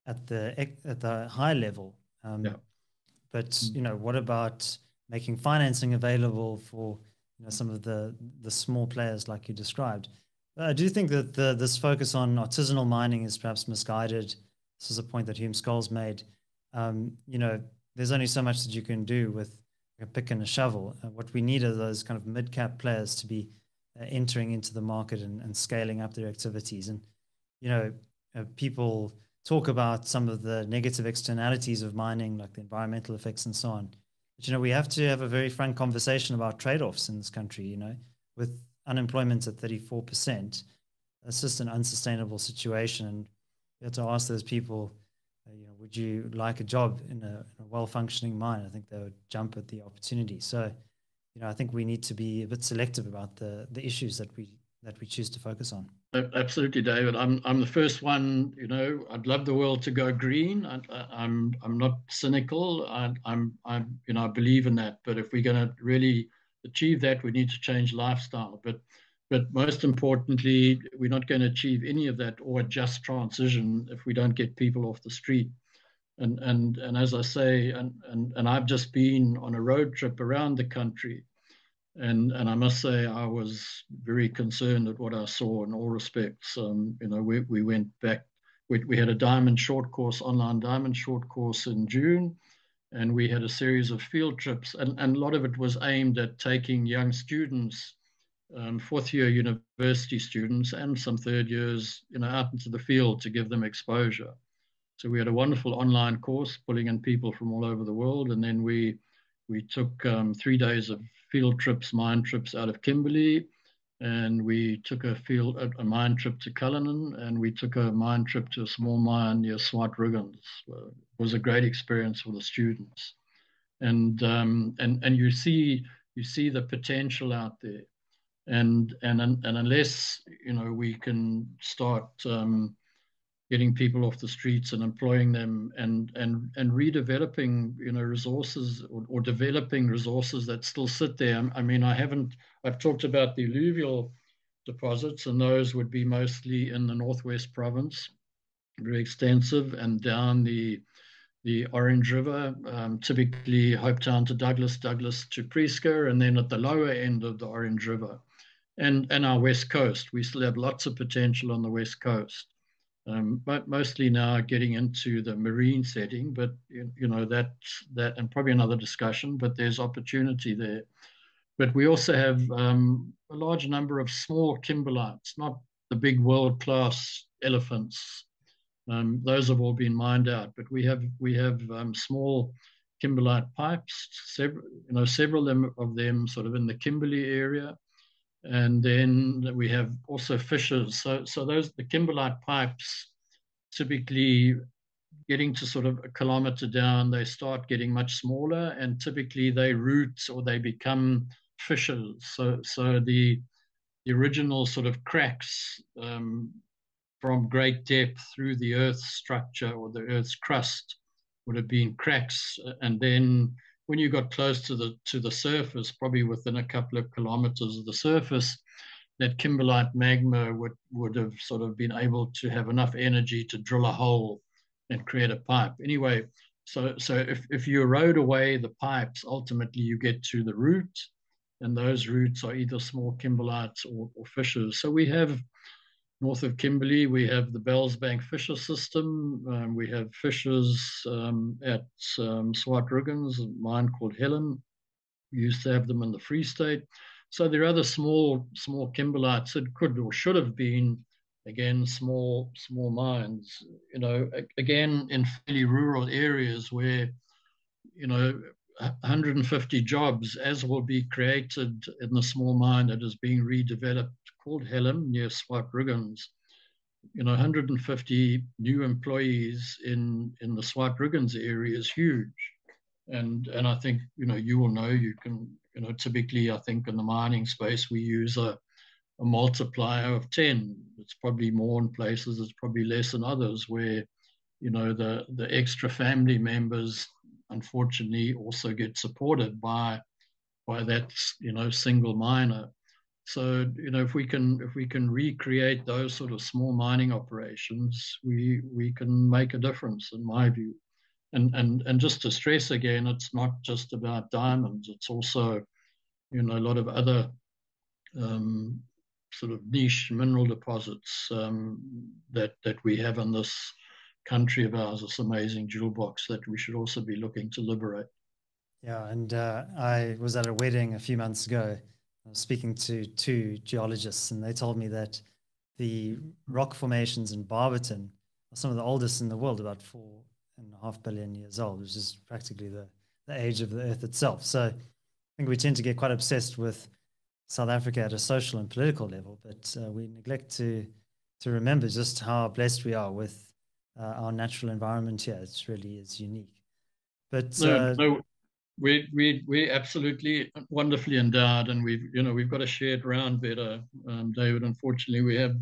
at the at the high level. Um, yeah. but mm. you know, what about making financing available for you know some of the the small players like you described? I do think that the, this focus on artisanal mining is perhaps misguided. This is a point that Hulme Scholes made. Um, you know, there's only so much that you can do with a pick and a shovel. Uh, what we need are those kind of mid-cap players to be uh, entering into the market and, and, scaling up their activities. And you know, uh, people talk about some of the negative externalities of mining, like the environmental effects and so on. But you know, we have to have a very frank conversation about trade-offs in this country. You know, with unemployment at 34%, it's just an unsustainable situation. And you have to ask those people, uh, you know, would you like a job in a, a well-functioning mine? I think they would jump at the opportunity. So, you know, I think we need to be a bit selective about the the issues that we that we choose to focus on. Absolutely, David. I'm I'm the first one. You know, I'd love the world to go green. I, am I'm, I'm not cynical. I, I'm I'm you know I believe in that. But if we're going to really achieve that, we need to change lifestyle. But but most importantly, we're not going to achieve any of that or a just transition if we don't get people off the street. And and and as I say, and and, and I've just been on a road trip around the country and and I must say I was very concerned at what I saw in all respects. Um, you know, we we went back. We, we had a diamond short course, online diamond short course in June, and we had a series of field trips, and, and a lot of it was aimed at taking young students, um, fourth year university students, and some third years, you know, out into the field to give them exposure. So we had a wonderful online course, pulling in people from all over the world, and then we we took um, three days of field trips, mine trips out of Kimberley, and we took a field a, mine trip to Cullinan, and we took a mine trip to a small mine near Swartruggens. Uh, it was a great experience for the students, and um, and and you see you see the potential out there, and and and unless you know we can start um, getting people off the streets and employing them and and and redeveloping you know resources or, or developing resources that still sit there i mean i haven't i've talked about the alluvial deposits and those would be mostly in the northwest province very extensive and down the the Orange River, um, typically Hopetown to Douglas, Douglas to Prieska, and then at the lower end of the Orange River, and and our west coast. We still have lots of potential on the west coast um, but mostly now getting into the marine setting. But you, you know that that and probably another discussion. But there's opportunity there. But we also have um, a large number of small kimberlites, not the big world class elephants. Um, those have all been mined out. But we have we have um, small kimberlite pipes, several you know several of them sort of in the Kimberley area and then we have also fissures. So, so those the kimberlite pipes typically getting to sort of a kilometer down, they start getting much smaller, and typically they root or they become fissures. So, so the the original sort of cracks um, from great depth through the Earth's structure or the Earth's crust would have been cracks, and then when you got close to the to the surface, probably within a couple of kilometers of the surface, that kimberlite magma would would have sort of been able to have enough energy to drill a hole and create a pipe. Anyway, so so if, if you erode away the pipes, ultimately you get to the root, and those roots are either small kimberlites or, or fissures. So we have north of Kimberley, we have the Bells Bank fissure system. Um, we have fissures um, at um, Swartruggens, a mine called Helam. We used to have them in the Free State. So there are other small, small kimberlites that could or should have been, again, small, small mines. You know, again, in fairly rural areas where, you know, 150 jobs, as will be created in the small mine that is being redeveloped called Helam near Swartruggens. You know, 150 new employees in, in the Swartruggens area is huge. And, and I think, you know, you will know, you can, you know, typically I think in the mining space, we use a, a multiplier of 10. It's probably more in places, it's probably less in others where, you know, the, the extra family members unfortunately also get supported by by that you know single miner. So you know if we can if we can recreate those sort of small mining operations, we we can make a difference in my view. and and and just to stress again, it's not just about diamonds. It's also, you know, a lot of other um, sort of niche mineral deposits um, that that we have in this country of ours, this amazing jewel box that we should also be looking to liberate. Yeah, and uh, I was at a wedding a few months ago, speaking to two geologists, and they told me that the rock formations in Barberton are some of the oldest in the world, about four and a half billion years old, which is practically the, the age of the Earth itself. So I think we tend to get quite obsessed with South Africa at a social and political level, but uh, we neglect to to remember just how blessed we are with uh, our natural environment here. It really is unique. But no, uh, no, we we we absolutely wonderfully endowed, and we've you know we've got a shared round better, um, David. Unfortunately, we have,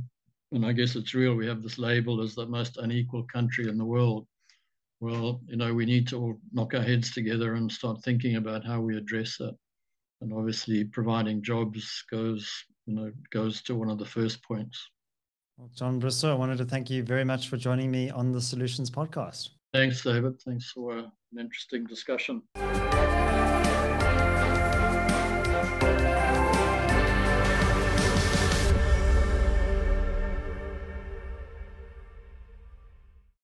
and I guess it's real. We have this label as the most unequal country in the world. Well, you know, we need to all knock our heads together and start thinking about how we address that and obviously providing jobs goes you know goes to one of the first points. Well, John Bristow, I wanted to thank you very much for joining me on the Solutions Podcast. Thanks, David. Thanks for an interesting discussion.